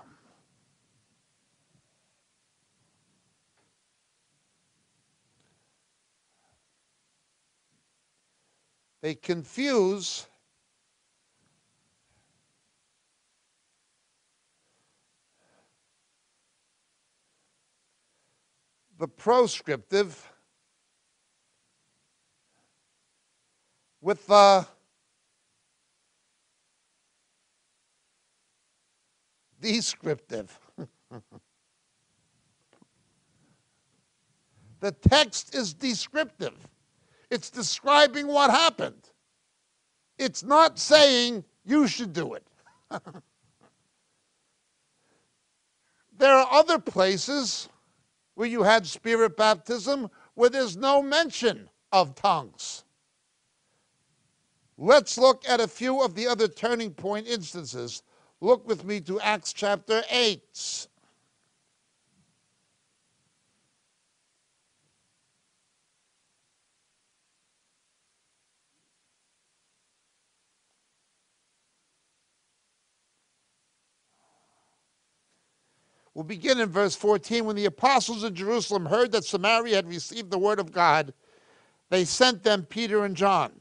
They confuse the proscriptive with the descriptive. the text is descriptive. It's describing what happened. It's not saying you should do it. there are other places where you had spirit baptism where there's no mention of tongues. Let's look at a few of the other turning point instances. Look with me to Acts chapter 8. We'll begin in verse 14. When the apostles in Jerusalem heard that Samaria had received the word of God, they sent them Peter and John.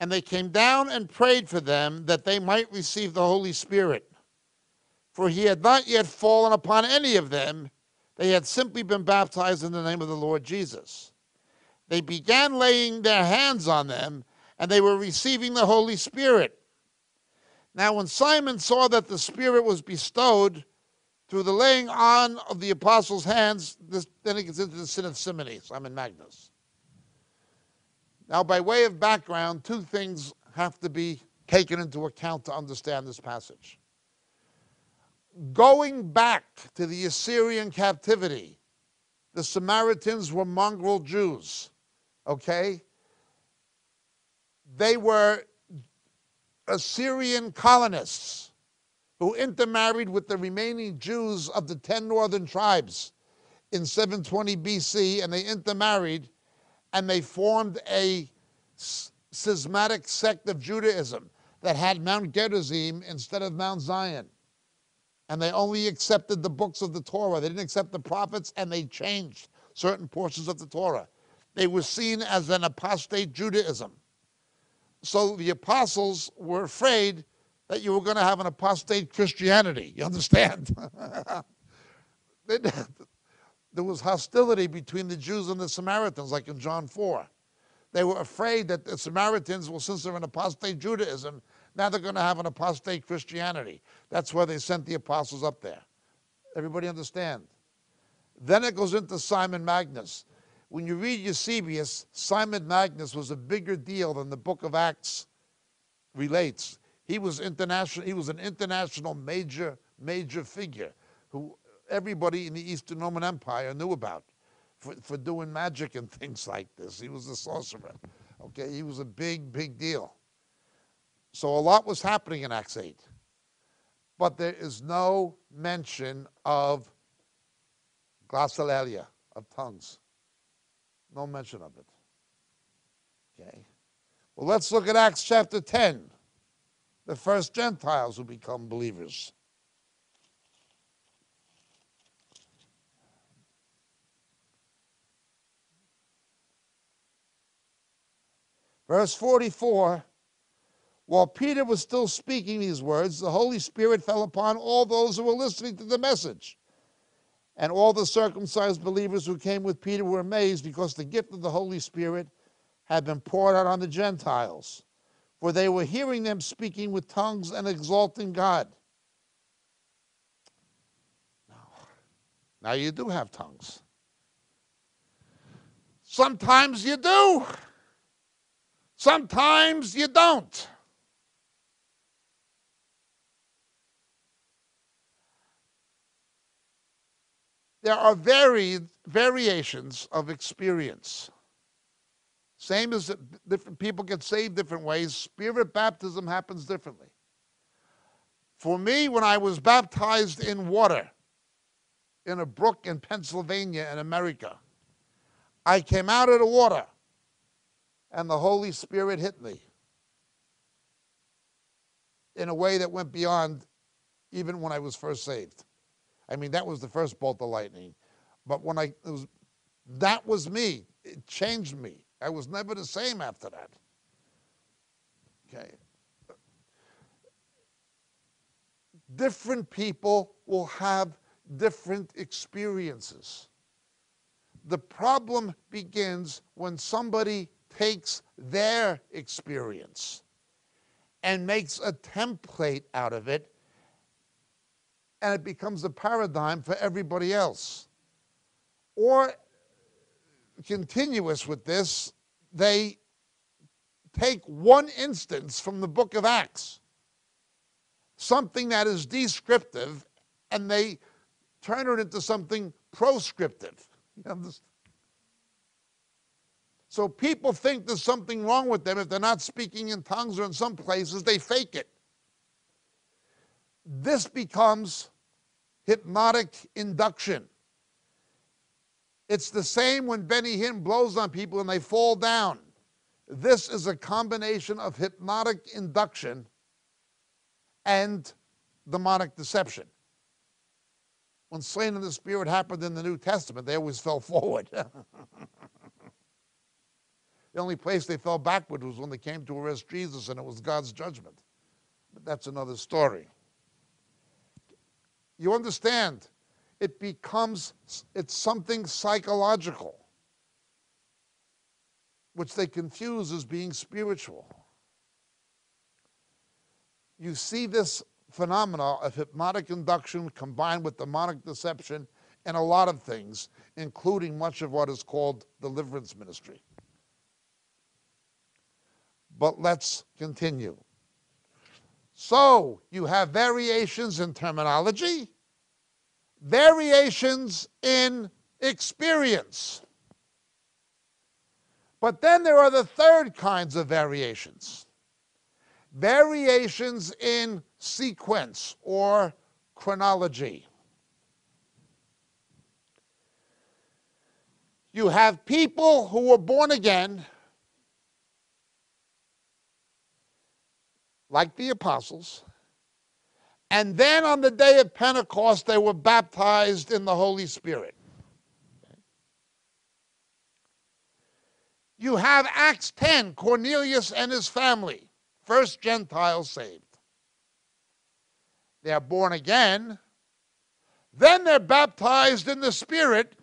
And they came down and prayed for them that they might receive the Holy Spirit. For he had not yet fallen upon any of them, they had simply been baptized in the name of the Lord Jesus. They began laying their hands on them, and they were receiving the Holy Spirit. Now, when Simon saw that the Spirit was bestowed through the laying on of the apostles' hands, this, then he gets into the sin of simony, Simon Magus. Now, by way of background, two things have to be taken into account to understand this passage. Going back to the Assyrian captivity, the Samaritans were mongrel Jews, okay? They were Assyrian colonists who intermarried with the remaining Jews of the 10 northern tribes in 720 BC, and they intermarried and they formed a schismatic sect of Judaism that had Mount Gerizim instead of Mount Zion. And they only accepted the books of the Torah. They didn't accept the prophets, and they changed certain portions of the Torah. They were seen as an apostate Judaism. So the apostles were afraid that you were going to have an apostate Christianity. You understand? there was hostility between the Jews and the Samaritans, like in John 4. They were afraid that the Samaritans, well, since they're in apostate Judaism, now they're going to have an apostate Christianity. That's why they sent the apostles up there. Everybody understand? Then it goes into Simon Magus. When you read Eusebius, Simon Magus was a bigger deal than the book of Acts relates. He was international, he was an international major, major figure who everybody in the Eastern Roman Empire knew about for, for doing magic and things like this. He was a sorcerer. Okay, he was a big, big deal. So a lot was happening in Acts 8. But there is no mention of glossolalia, of tongues. No mention of it. Okay. Well, let's look at Acts chapter 10. The first Gentiles who become believers. Verse 44 While Peter was still speaking these words, the Holy Spirit fell upon all those who were listening to the message. And all the circumcised believers who came with Peter were amazed because the gift of the Holy Spirit had been poured out on the Gentiles, for they were hearing them speaking with tongues and exalting God. Now, now you do have tongues. Sometimes you do. Sometimes you don't. There are varied variations of experience. Same as different people get saved different ways, spirit baptism happens differently. For me, when I was baptized in water in a brook in Pennsylvania in America, I came out of the water and the Holy Spirit hit me in a way that went beyond even when I was first saved. I mean, that was the first bolt of lightning. But when I was, that was me. It changed me. I was never the same after that. Okay. Different people will have different experiences. The problem begins when somebody takes their experience and makes a template out of it, and it becomes a paradigm for everybody else. Or, continuous with this, they take one instance from the book of Acts, something that is descriptive, and they turn it into something proscriptive. So people think there's something wrong with them if they're not speaking in tongues or in some places they fake it. This becomes hypnotic induction. It's the same when Benny Hinn blows on people and they fall down. This is a combination of hypnotic induction and demonic deception. When slain in the spirit happened in the New Testament, they always fell forward. The only place they fell backward was when they came to arrest Jesus, and it was God's judgment. But that's another story. You understand? It becomes, it's something psychological, which they confuse as being spiritual. You see this phenomena of hypnotic induction combined with demonic deception and a lot of things, including much of what is called deliverance ministry. But let's continue. So you have variations in terminology, variations in experience. But then there are the third kinds of variations variations in sequence or chronology. You have people who were born again, like the apostles, and then on the day of Pentecost, they were baptized in the Holy Spirit. You have Acts 10, Cornelius and his family, first Gentiles saved. They're born again, then they're baptized in the Spirit,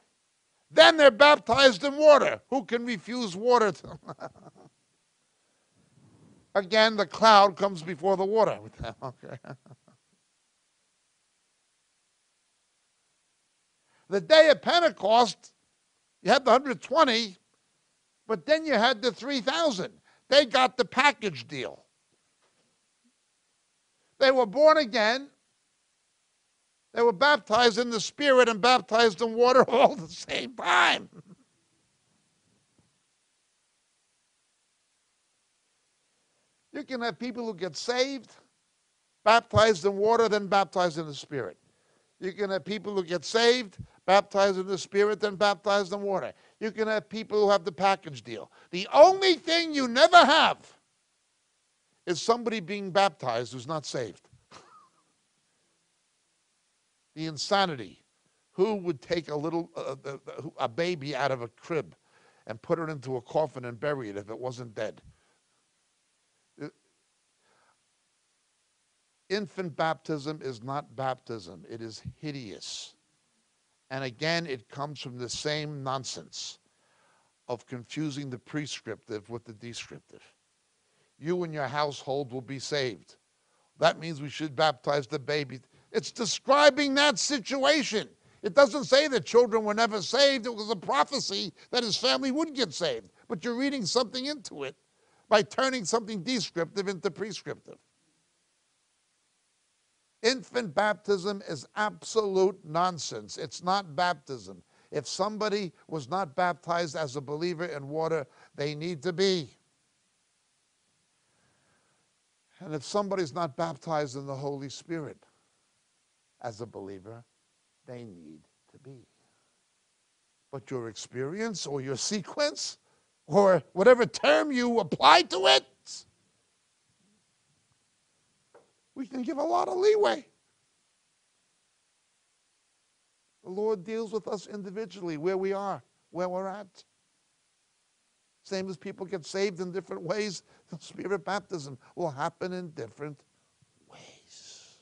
then they're baptized in water. Who can refuse water? Again, the cloud comes before the water. okay. the day of Pentecost, you had the 120, but then you had the 3,000. They got the package deal. They were born again. They were baptized in the Spirit and baptized in water all at the same time. You can have people who get saved, baptized in water, then baptized in the Spirit. You can have people who get saved, baptized in the Spirit, then baptized in water. You can have people who have the package deal. The only thing you never have is somebody being baptized who's not saved. the insanity. Who would take a little uh, uh, a baby out of a crib and put it into a coffin and bury it if it wasn't dead? Infant baptism is not baptism, it is hideous. And again, it comes from the same nonsense of confusing the prescriptive with the descriptive. You and your household will be saved. That means we should baptize the baby. It's describing that situation. It doesn't say that children were never saved. It was a prophecy that his family would get saved. But you're reading something into it by turning something descriptive into prescriptive. Infant baptism is absolute nonsense. It's not baptism. If somebody was not baptized as a believer in water, they need to be. And if somebody's not baptized in the Holy Spirit as a believer, they need to be. But your experience or your sequence or whatever term you apply to it we can give a lot of leeway. The Lord deals with us individually where we are, where we're at. Same as people get saved in different ways, the Spirit baptism will happen in different ways.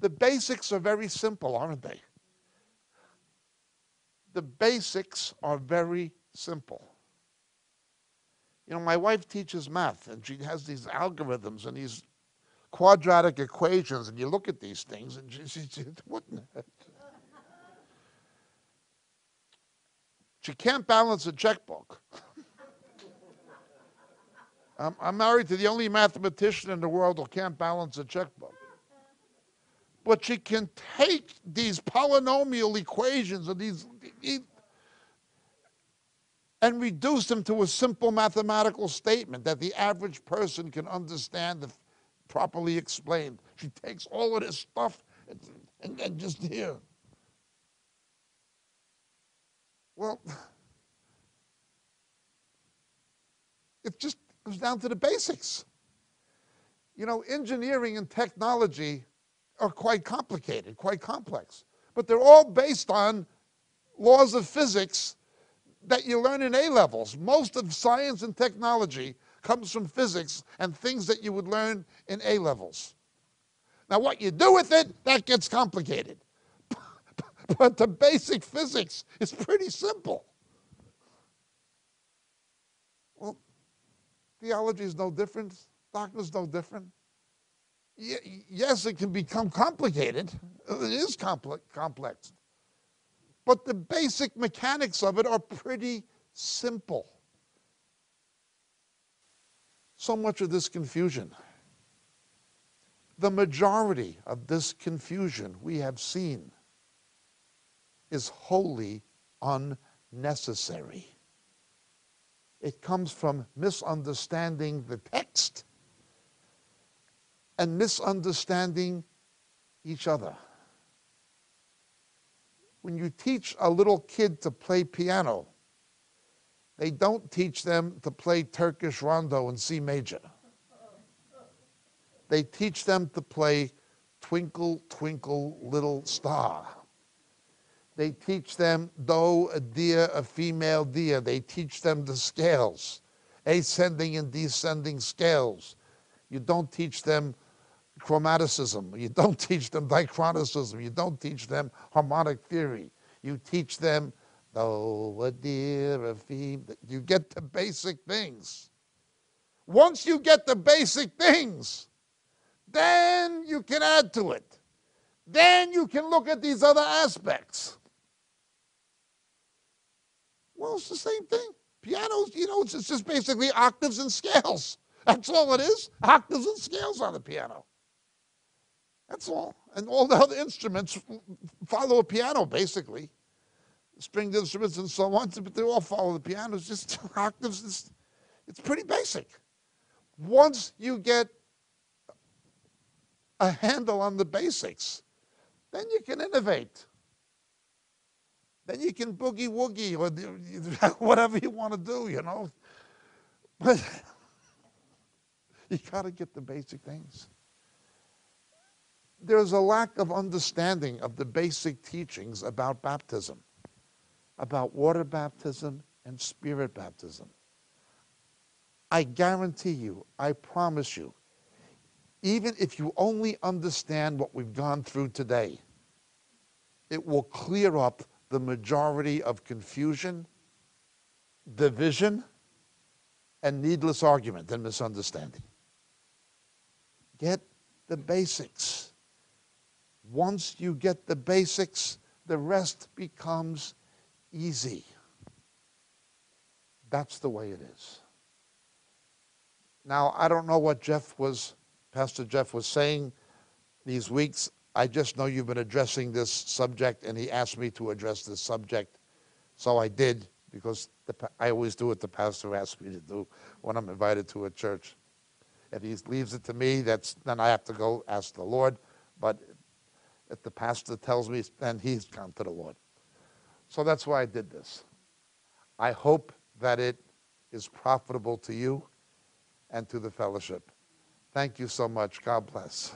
The basics are very simple, aren't they? The basics are very simple. You know, my wife teaches math, and she has these algorithms and these quadratic equations, and you look at these things, and she, she, she what She can't balance a checkbook. I'm, I'm married to the only mathematician in the world who can't balance a checkbook. But she can take these polynomial equations and these and reduce them to a simple mathematical statement that the average person can understand if properly explained. She takes all of this stuff and, and, and just here. Well, it just comes down to the basics. You know, engineering and technology are quite complicated, quite complex, but they're all based on laws of physics that you learn in A levels. Most of science and technology comes from physics and things that you would learn in A levels. Now, what you do with it, that gets complicated. but the basic physics is pretty simple. Well, theology is no different, is no different. yes, it can become complicated. It is complex but the basic mechanics of it are pretty simple. So much of this confusion, the majority of this confusion we have seen is wholly unnecessary. It comes from misunderstanding the text and misunderstanding each other. When you teach a little kid to play piano, they don't teach them to play Turkish rondo in C major. They teach them to play Twinkle, Twinkle, Little Star. They teach them do, a deer, a female deer. They teach them the scales, ascending and descending scales. You don't teach them chromaticism. You don't teach them diachronicism. You don't teach them harmonic theory. You teach them do, a deer, a female. You get the basic things. Once you get the basic things, then you can add to it. Then you can look at these other aspects. Well, it's the same thing. Pianos, you know, it's just basically octaves and scales. That's all it is. Octaves and scales on the piano. That's all. And all the other instruments follow a piano, basically. Stringed instruments and so on, but they all follow the piano. It's just octaves. It's, it's pretty basic. Once you get a handle on the basics, then you can innovate. Then you can boogie woogie or whatever you want to do, you know. But you got to get the basic things. There's a lack of understanding of the basic teachings about baptism, about water baptism and spirit baptism. I guarantee you, I promise you, even if you only understand what we've gone through today, it will clear up the majority of confusion, division, and needless argument and misunderstanding. Get the basics. Once you get the basics, the rest becomes easy. That's the way it is. Now, I don't know what Jeff was, Pastor Jeff was saying these weeks. I just know you've been addressing this subject, and he asked me to address this subject. So I did, because the, I always do what the pastor asks me to do when I'm invited to a church. If he leaves it to me, that's, then I have to go ask the Lord. But if the pastor tells me, then he's gone to the Lord. So that's why I did this. I hope that it is profitable to you and to the fellowship. Thank you so much. God bless.